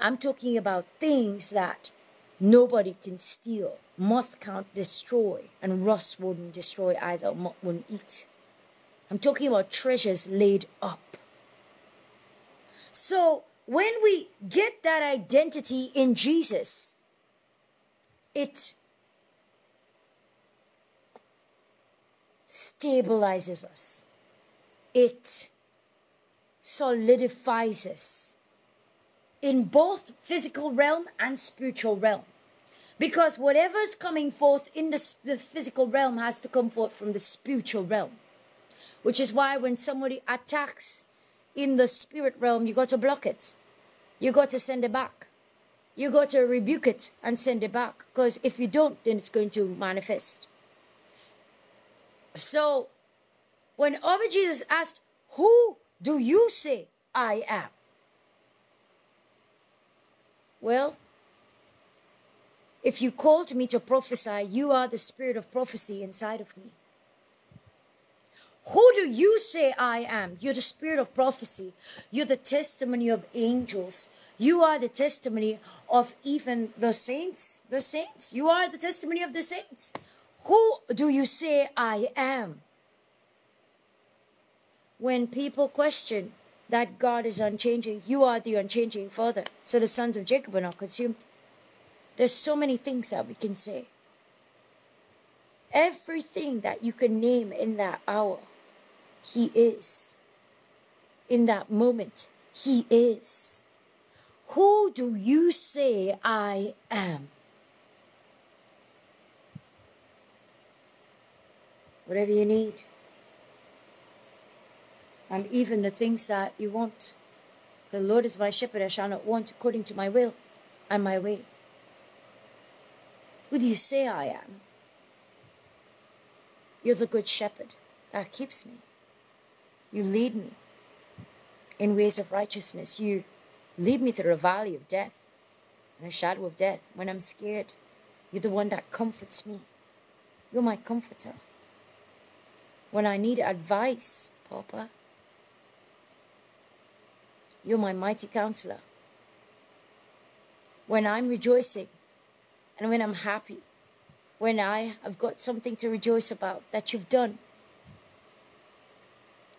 Speaker 1: I'm talking about things that Nobody can steal. Moth can't destroy, and rust wouldn't destroy either. Moth wouldn't eat. I'm talking about treasures laid up. So when we get that identity in Jesus, it stabilizes us. It solidifies us in both physical realm and spiritual realm. Because whatever is coming forth in the, the physical realm has to come forth from the spiritual realm. Which is why when somebody attacks in the spirit realm, you got to block it. You got to send it back. you got to rebuke it and send it back. Because if you don't, then it's going to manifest. So, when our Jesus asked, Who do you say I am? Well, if you called me to prophesy, you are the spirit of prophecy inside of me. Who do you say I am? You're the spirit of prophecy. You're the testimony of angels. You are the testimony of even the saints. The saints. You are the testimony of the saints. Who do you say I am? When people question that God is unchanging, you are the unchanging Father. So the sons of Jacob are not consumed. There's so many things that we can say. Everything that you can name in that hour he is. In that moment, He is. Who do you say I am? Whatever you need. And even the things that you want. The Lord is my shepherd, I shall not want according to my will and my way. Who do you say I am? You're the good shepherd that keeps me. You lead me in ways of righteousness. You lead me through a valley of death and a shadow of death. When I'm scared, you're the one that comforts me. You're my comforter. When I need advice, Papa, you're my mighty counselor. When I'm rejoicing and when I'm happy, when I have got something to rejoice about that you've done,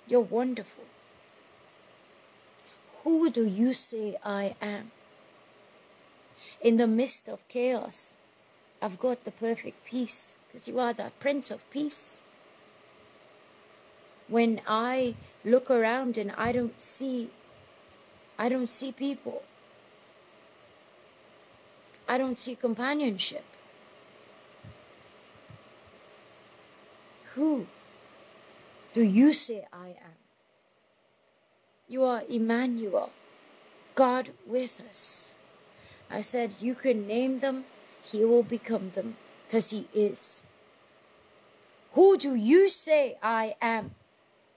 Speaker 1: you're wonderful. Who do you say I am? In the midst of chaos, I've got the perfect peace because you are the Prince of Peace. When I look around and I don't see I don't see people. I don't see companionship. Who do you say I am? You are Emmanuel, God with us. I said, You can name them, He will become them, because He is. Who do you say I am?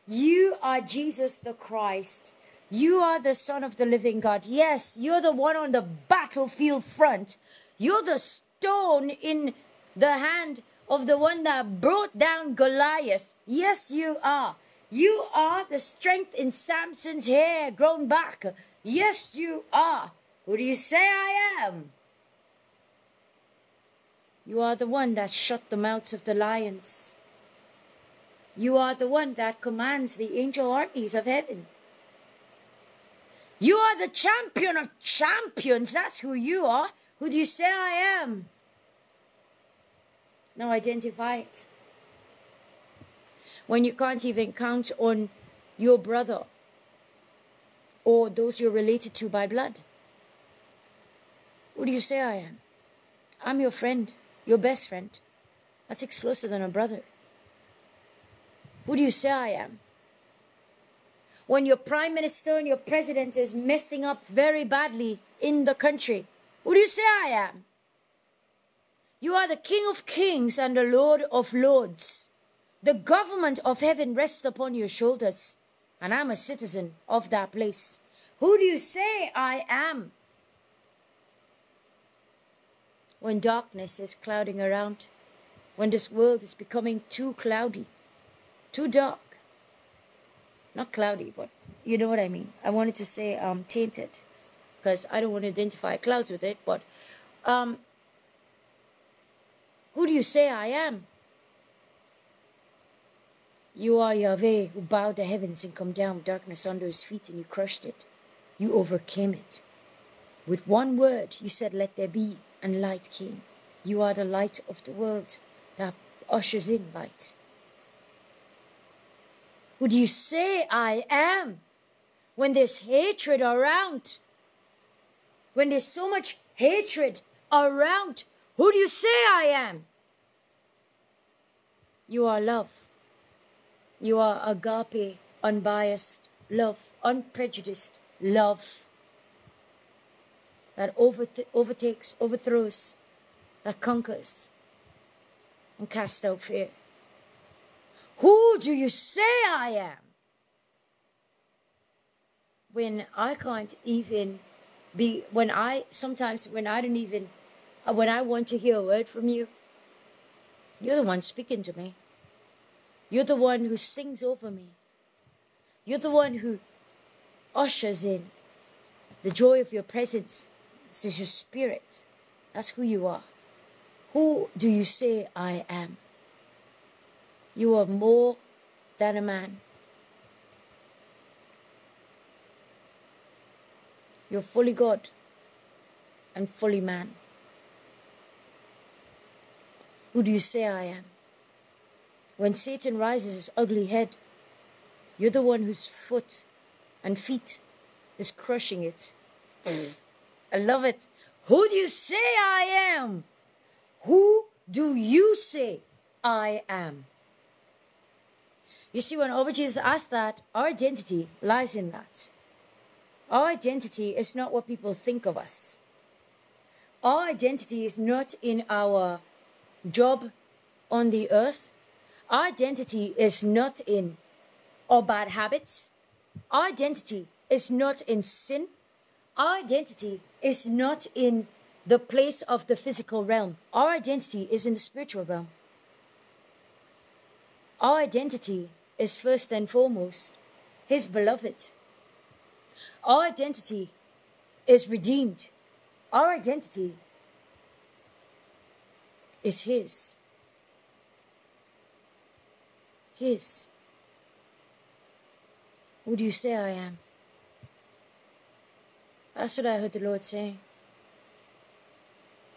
Speaker 1: You are Jesus the Christ. You are the Son of the living God. Yes, you're the one on the battlefield front. You're the stone in the hand of the one that brought down Goliath. Yes, you are. You are the strength in Samson's hair grown back. Yes, you are. Who do you say I am? You are the one that shut the mouths of the lions. You are the one that commands the angel armies of heaven. You are the champion of champions. That's who you are. Who do you say I am? Now identify it. When you can't even count on your brother or those you're related to by blood. Who do you say I am? I'm your friend, your best friend. That's closer than a brother. Who do you say I am? When your prime minister and your president is messing up very badly in the country, who do you say I am? You are the King of kings and the Lord of lords. The government of heaven rests upon your shoulders, and I'm a citizen of that place. Who do you say I am? When darkness is clouding around, when this world is becoming too cloudy, too dark, not cloudy, but you know what I mean. I wanted to say um, tainted because I don't want to identify clouds with it, but um, who do you say I am? You are Yahweh who bowed the heavens and come down with darkness under his feet and you crushed it. You overcame it. With one word, you said, Let there be, and light came. You are the light of the world that ushers in light. Who do you say I am? When there's hatred around, when there's so much hatred around, who do you say I am? You are love. You are agape, unbiased love, unprejudiced love. that overt- overtakes, overthrows, that conquers, and casts out fear. Who do you say I am? When I can't even be, when I, sometimes when I don't even, uh, when I want to hear a word from you, you're the one speaking to me. You're the one who sings over me. You're the one who ushers in the joy of your presence. This is your spirit. That's who you are. Who do you say I am? You are more than a man. You're fully God and fully man. Who do you say I am? When Satan rises his ugly head, you're the one whose foot and feet is crushing it. Mm. I love it. Who do you say I am? Who do you say I am? You see, when Abba Jesus asked that, our identity lies in that. Our identity is not what people think of us. Our identity is not in our job on the earth. Our identity is not in our bad habits. Our identity is not in sin. Our identity is not in the place of the physical realm. Our identity is in the spiritual realm. Our identity is first and foremost His beloved. Our identity is redeemed. Our identity is His. His. Who do you say I am? That's what I heard the Lord say.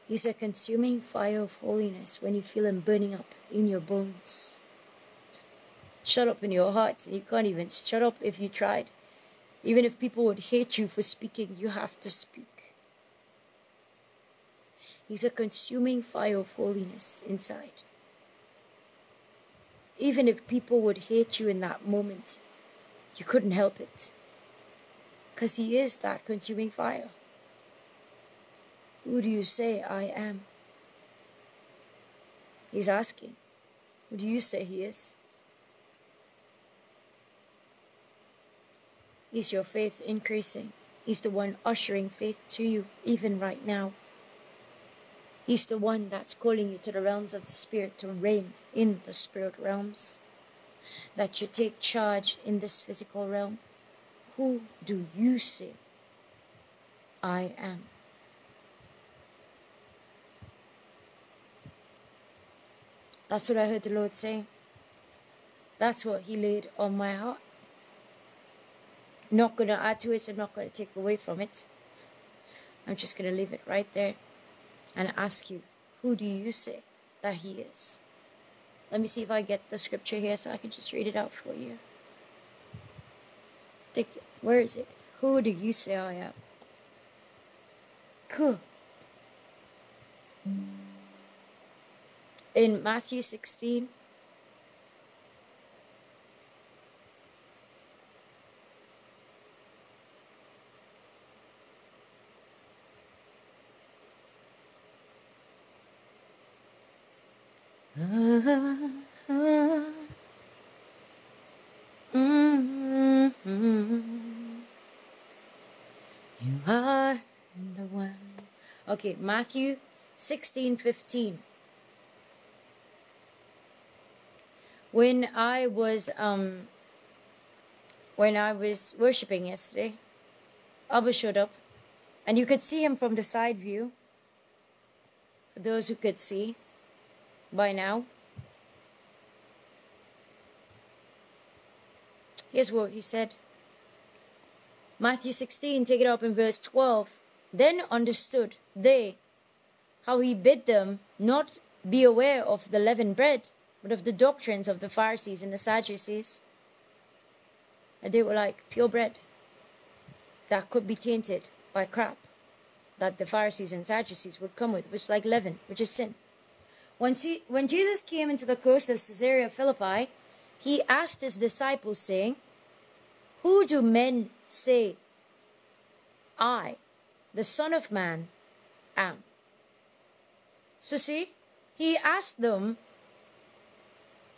Speaker 1: He's a consuming fire of holiness when you feel Him burning up in your bones. Shut up in your heart. You can't even shut up if you tried. Even if people would hate you for speaking, you have to speak. He's a consuming fire of holiness inside. Even if people would hate you in that moment, you couldn't help it. Because He is that consuming fire. Who do you say I am? He's asking. Who do you say He is? Is your faith increasing? He's the one ushering faith to you, even right now. He's the one that's calling you to the realms of the Spirit to reign in the spirit realms. That you take charge in this physical realm. Who do you say I am? That's what I heard the Lord say. That's what He laid on my heart. Not going to add to it, I'm not going to take away from it. I'm just going to leave it right there and ask you, who do you say that He is? Let me see if I get the scripture here so I can just read it out for you. Think, where is it? Who do you say I am? Cool. In Matthew 16, Are the one. Okay, Matthew 16 15. When I was um when I was worshiping yesterday, Abba showed up and you could see him from the side view. For those who could see by now. Here's what he said. Matthew 16, take it up in verse 12. Then understood they how he bid them not be aware of the leavened bread, but of the doctrines of the Pharisees and the Sadducees. And they were like pure bread that could be tainted by crap that the Pharisees and Sadducees would come with, which is like leaven, which is sin. When, when Jesus came into the coast of Caesarea Philippi, he asked his disciples, saying, Who do men say I the Son of Man, am. So, see, he asked them,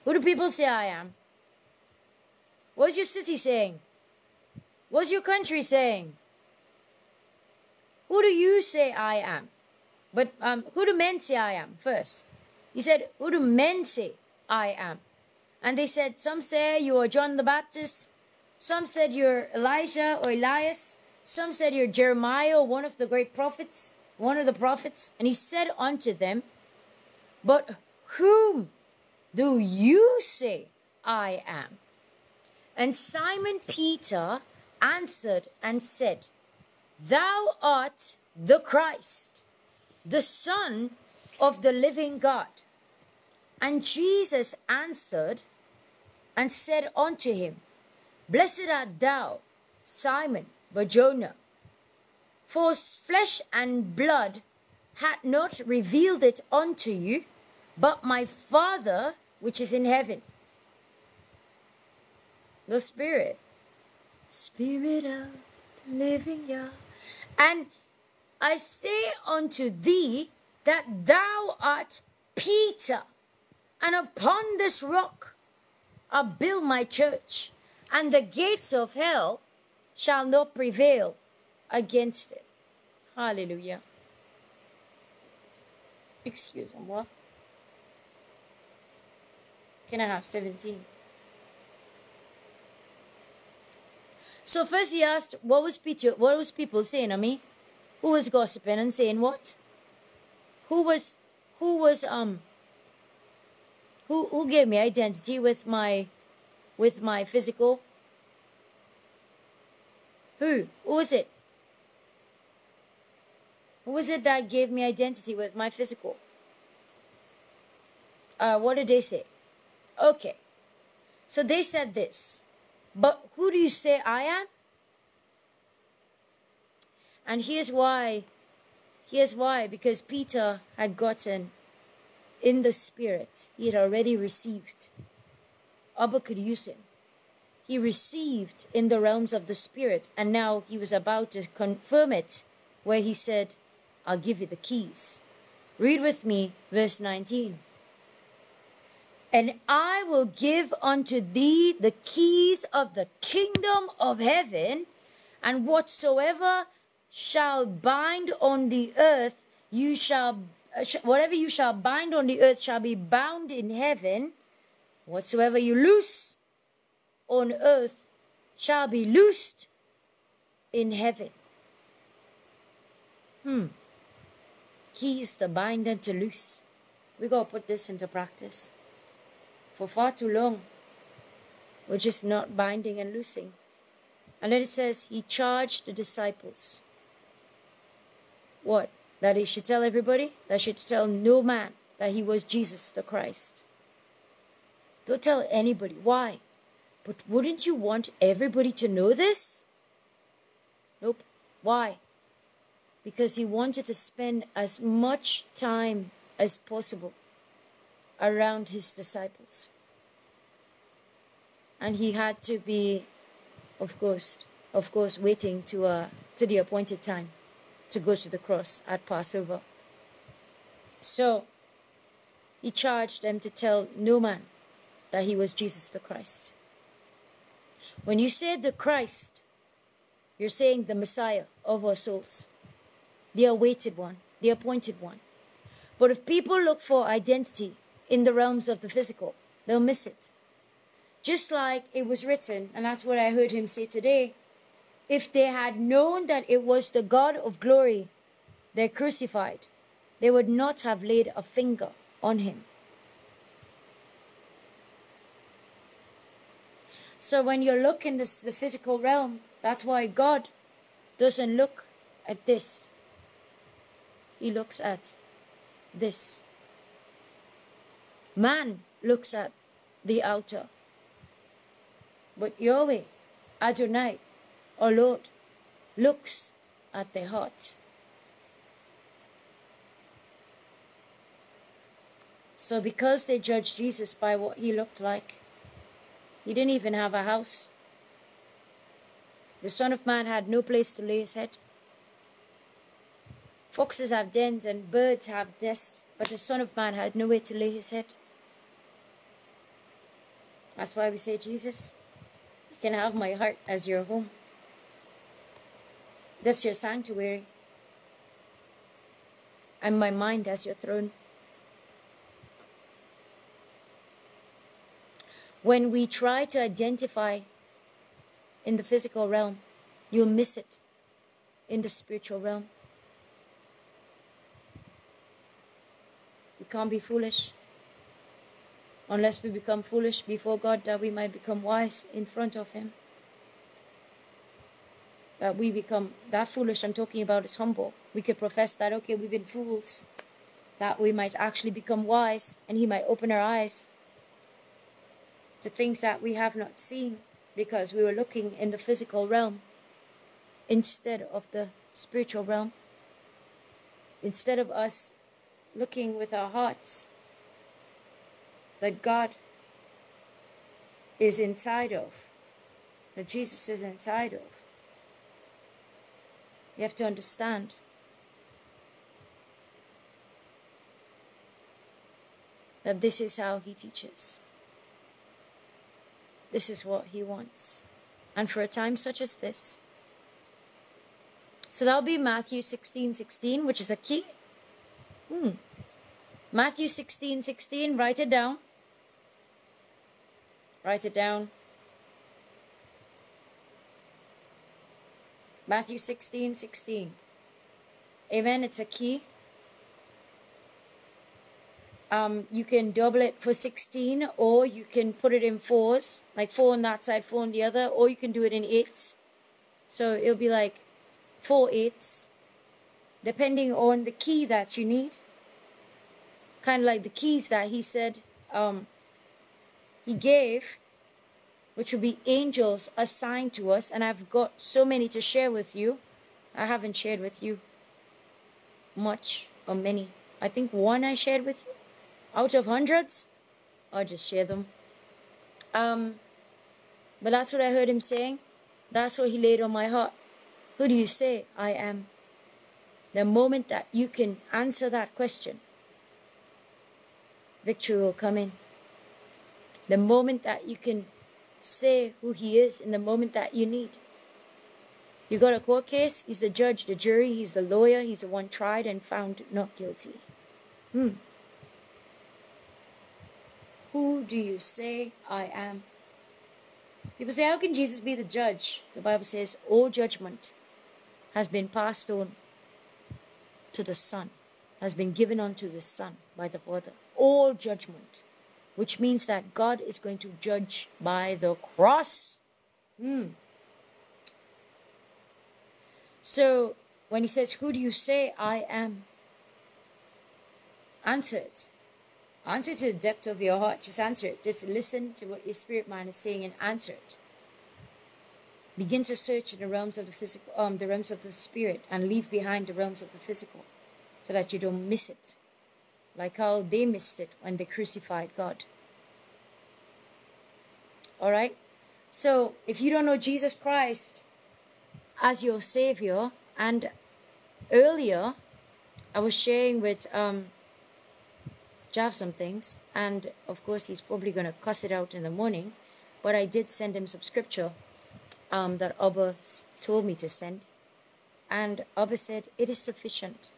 Speaker 1: Who do people say I am? What's your city saying? What's your country saying? Who do you say I am? But um, who do men say I am first? He said, Who do men say I am? And they said, Some say you are John the Baptist. Some said you're Elijah or Elias. Some said you're Jeremiah, one of the great prophets, one of the prophets. And he said unto them, But whom do you say I am? And Simon Peter answered and said, Thou art the Christ, the Son of the living God. And Jesus answered and said unto him, Blessed art thou, Simon Barjona, for flesh and blood had not revealed it unto you, but my Father which is in heaven. The Spirit, Spirit of the living God. And I say unto thee that thou art Peter, and upon this rock I'll build my church, and the gates of hell shall not prevail against it. Hallelujah. Excuse me, what? Can I have 17? So first he asked, what was Peter, what was people saying of me? Who was gossiping and saying what? Who was, who was, um, who, who gave me identity with my, with my physical who? Who was it? Who was it that gave me identity with my physical? Uh, what did they say? Okay. So they said this. But who do you say I am? And here's why. Here's why. Because Peter had gotten in the spirit. He had already received. Abba could use him he received in the realms of the Spirit, and now he was about to confirm it, where he said, I'll give you the keys. Read with me verse 19. And I will give unto thee the keys of the kingdom of heaven, and whatsoever shall bind on the earth, you shall, uh, whatever you shall bind on the earth shall be bound in heaven, whatsoever you loose on earth shall be loosed in heaven. Hmm. is to bind and to loose. We gotta put this into practice. For far too long, we're just not binding and loosing. And then it says, He charged the disciples. What? That he should tell everybody? That should tell no man that he was Jesus the Christ. Don't tell anybody. Why? But wouldn't you want everybody to know this? Nope. Why? Because he wanted to spend as much time as possible around his disciples. And he had to be, of course, of course, waiting to uh, to the appointed time to go to the cross at Passover. So he charged them to tell no man that he was Jesus the Christ. When you say the Christ, you're saying the Messiah of our souls, the awaited one, the appointed one. But if people look for identity in the realms of the physical, they'll miss it. Just like it was written, and that's what I heard him say today if they had known that it was the God of glory they crucified, they would not have laid a finger on him. So when you look in this, the physical realm, that's why God doesn't look at this. He looks at this. Man looks at the outer. But Yahweh, Adonai, our Lord, looks at the heart. So because they judged Jesus by what he looked like, he didn't even have a house. The Son of Man had no place to lay his head. Foxes have dens and birds have nests, but the Son of Man had nowhere to lay his head. That's why we say, Jesus, you can have my heart as your home. That's your sanctuary. And my mind as your throne. When we try to identify in the physical realm, you'll miss it in the spiritual realm. We can't be foolish unless we become foolish before God that we might become wise in front of Him. That we become that foolish I'm talking about is humble. We could profess that, okay, we've been fools, that we might actually become wise and He might open our eyes to things that we have not seen because we were looking in the physical realm instead of the spiritual realm. Instead of us looking with our hearts that God is inside of, that Jesus is inside of. You have to understand. That this is how he teaches. This is what he wants. And for a time such as this. So that'll be Matthew 16 16, which is a key. Hmm. Matthew 16 16, write it down. Write it down. Matthew 16, 16. Amen. It's a key. Um, you can double it for 16 or you can put it in fours, like four on that side, four on the other, or you can do it in eights. So it'll be like four eights, depending on the key that you need. Kind of like the keys that he said um, he gave, which will be angels assigned to us. And I've got so many to share with you. I haven't shared with you much or many. I think one I shared with you out of hundreds. I'll just share them. Um, but that's what I heard him saying. That's what he laid on my heart. Who do you say I am? The moment that you can answer that question, victory will come in. The moment that you can say who he is in the moment that you need. You got a court case, he's the judge, the jury, he's the lawyer, he's the one tried and found not guilty. Hmm. Who do you say I am? People say, How can Jesus be the judge? The Bible says, All judgment has been passed on to the Son, has been given unto the Son by the Father. All judgment which means that God is going to judge by the cross. Hmm. So when he says, Who do you say I am? Answer it. Answer to the depth of your heart. Just answer it. Just listen to what your spirit mind is saying and answer it. Begin to search in the realms of the physical, um, the realms of the spirit, and leave behind the realms of the physical, so that you don't miss it like how they missed it when they crucified God. All right? So, if you don't know Jesus Christ as your Savior, and earlier I was sharing with um, Jav some things, and of course, he's probably going to cuss it out in the morning, but I did send him some scripture um, that Abba told me to send. And Abba said, It is sufficient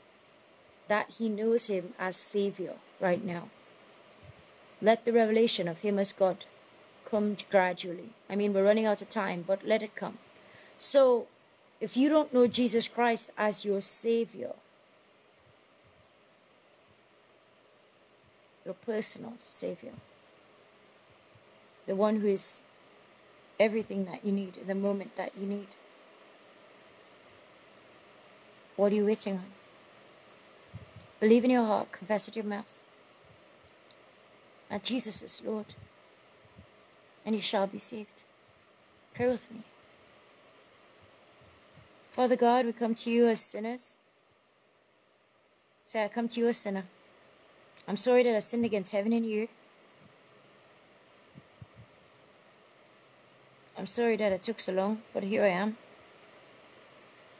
Speaker 1: that he knows him as Savior right now. Let the revelation of him as God come gradually. I mean, we're running out of time, but let it come. So, if you don't know Jesus Christ as your Savior, your personal Savior, the one who is everything that you need in the moment that you need, what are you waiting on? Believe in your heart, confess with your mouth that Jesus is Lord, and you shall be saved. Pray with me. Father God, we come to you as sinners. Say, I come to you as sinner. I'm sorry that I sinned against heaven and you. I'm sorry that it took so long, but here I am.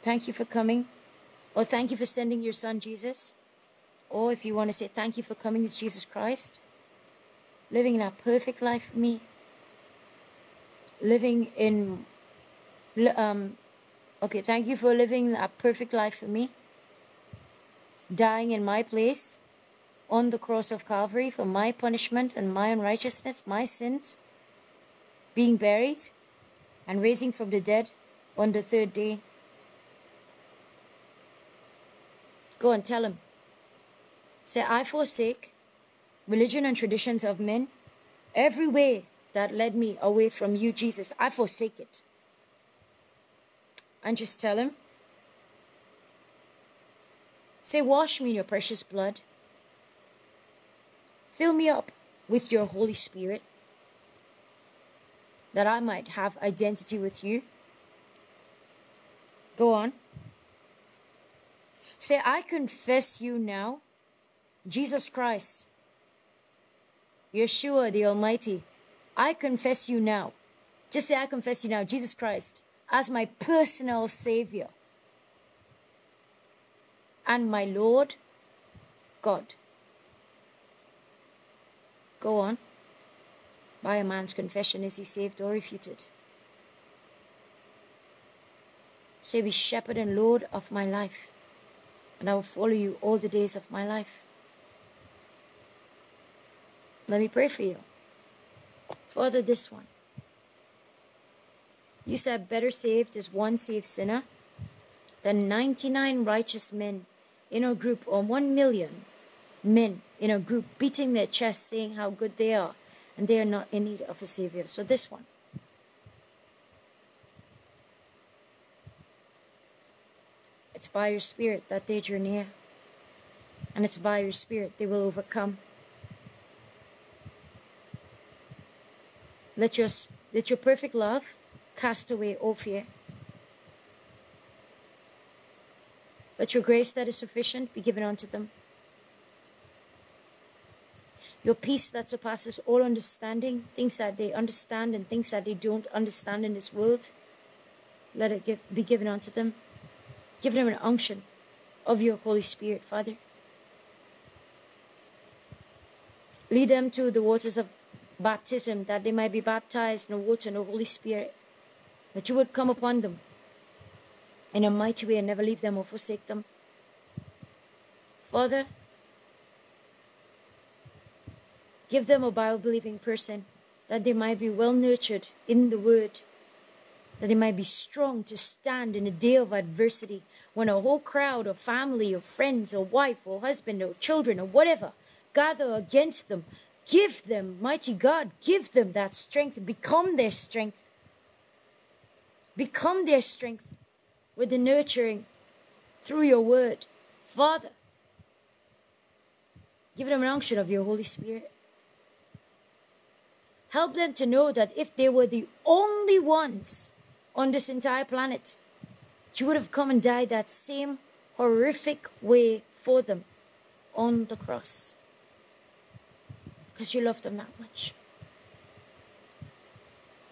Speaker 1: Thank you for coming Or thank you for sending your son Jesus. Or if you want to say thank you for coming as Jesus Christ, living that perfect life for me, living in, um, okay, thank you for living a perfect life for me, dying in my place on the cross of Calvary for my punishment and my unrighteousness, my sins, being buried and raising from the dead on the third day. Go and tell him. Say, I forsake religion and traditions of men, every way that led me away from you, Jesus, I forsake it. And just tell him. Say, wash me in your precious blood. Fill me up with your Holy Spirit that I might have identity with you. Go on. Say, I confess you now, Jesus Christ, Yeshua the Almighty. I confess you now. Just say, I confess you now, Jesus Christ, as my personal Savior and my Lord God. Go on. By a man's confession is he saved or refuted. Say, Be shepherd and Lord of my life, and I will follow you all the days of my life. Let me pray for you. Father, this one. You said, Better saved is one saved sinner than 99 righteous men in a group, or 1 million men in a group beating their chests saying how good they are and they are not in need of a savior. So this one. It's by your spirit that they draw near. And it's by your spirit they will overcome. Let your, let your perfect love cast away all fear. Let your grace that is sufficient be given unto them. Your peace that surpasses all understanding, things that they understand and things that they don't understand in this world, let it give, be given unto them. Give them an unction of your Holy Spirit, Father. Lead them to the waters of baptism, that they might be baptized in the water and the Holy Spirit, that you would come upon them in a mighty way and never leave them or forsake them. Father, Give them a Bible believing person that they might be well nurtured in the Word, that they might be strong to stand in a day of adversity when a whole crowd or family or friends or wife or husband or children or whatever gather against them. Give them, mighty God, give them that strength, become their strength. Become their strength with the nurturing through your word. Father, give them an unction of your Holy Spirit. Help them to know that if they were the only ones on this entire planet, you would have come and died that same horrific way for them on the cross. Because you love them that much.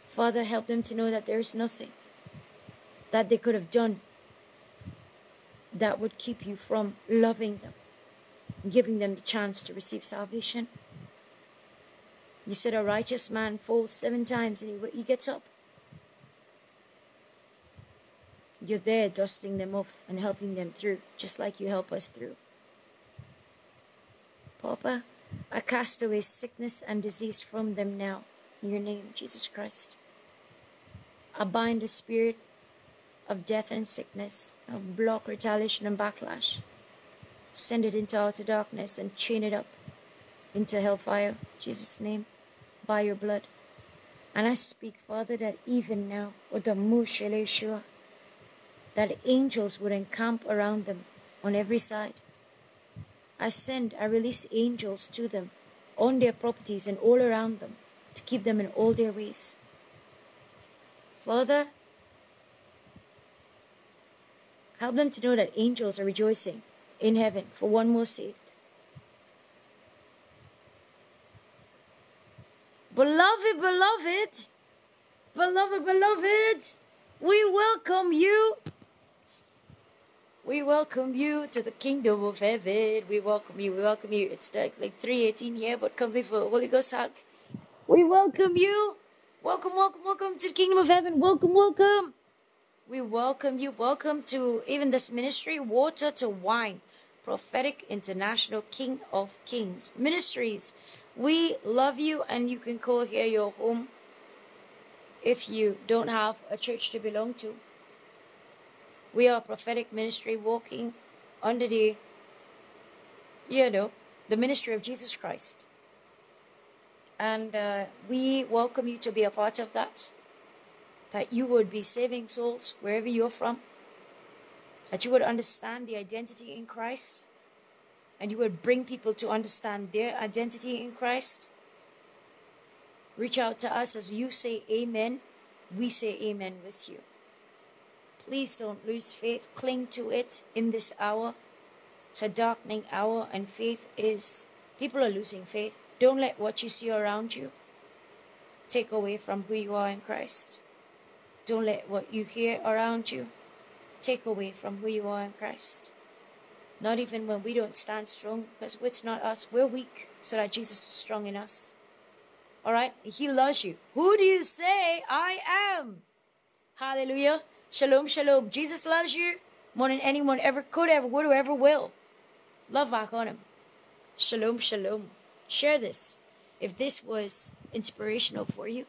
Speaker 1: Father, help them to know that there is nothing that they could have done that would keep you from loving them, giving them the chance to receive salvation. You said a righteous man falls seven times and he, he gets up. You're there dusting them off and helping them through, just like you help us through. Papa, I cast away sickness and disease from them now, in your name, Jesus Christ. I bind the spirit of death and sickness, of block retaliation and backlash. Send it into outer darkness and chain it up into hellfire, Jesus' name by your blood. And I speak, Father, that even now, Yeshua, that angels would encamp around them on every side. I send, I release angels to them on their properties and all around them to keep them in all their ways. Father, help them to know that angels are rejoicing in heaven for one more saved. Beloved, beloved, beloved, beloved, we welcome you. We welcome you to the kingdom of heaven. We welcome you. We welcome you. It's like, like 318 here, but come before Holy Ghost hug. We welcome you. Welcome, welcome, welcome to the kingdom of heaven. Welcome, welcome. We welcome you. Welcome to even this ministry, Water to Wine, Prophetic International King of Kings Ministries. We love you, and you can call here your home if you don't have a church to belong to. We are a prophetic ministry walking under the, you know, the ministry of Jesus Christ. And uh, we welcome you to be a part of that. That you would be saving souls wherever you're from. That you would understand the identity in Christ. And you would bring people to understand their identity in Christ. Reach out to us as you say amen. We say amen with you. Please don't lose faith. Cling to it in this hour. It's a darkening hour, and faith is. People are losing faith. Don't let what you see around you take away from who you are in Christ. Don't let what you hear around you take away from who you are in Christ. Not even when we don't stand strong, because it's not us, we're weak, so that Jesus is strong in us. All right? He loves you. Who do you say I am? Hallelujah. Shalom, shalom. Jesus loves you more than anyone ever could, ever would, or ever will. Love back on him. Shalom, shalom. Share this. If this was inspirational for you,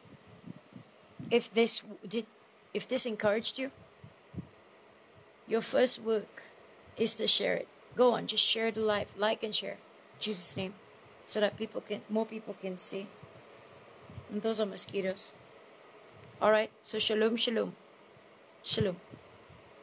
Speaker 1: if this did, if this encouraged you, your first work is to share it. Go on, just share the life, like and share. Jesus' name, so that people can, more people can see. And those are mosquitoes. All right. So shalom, shalom. Shalom.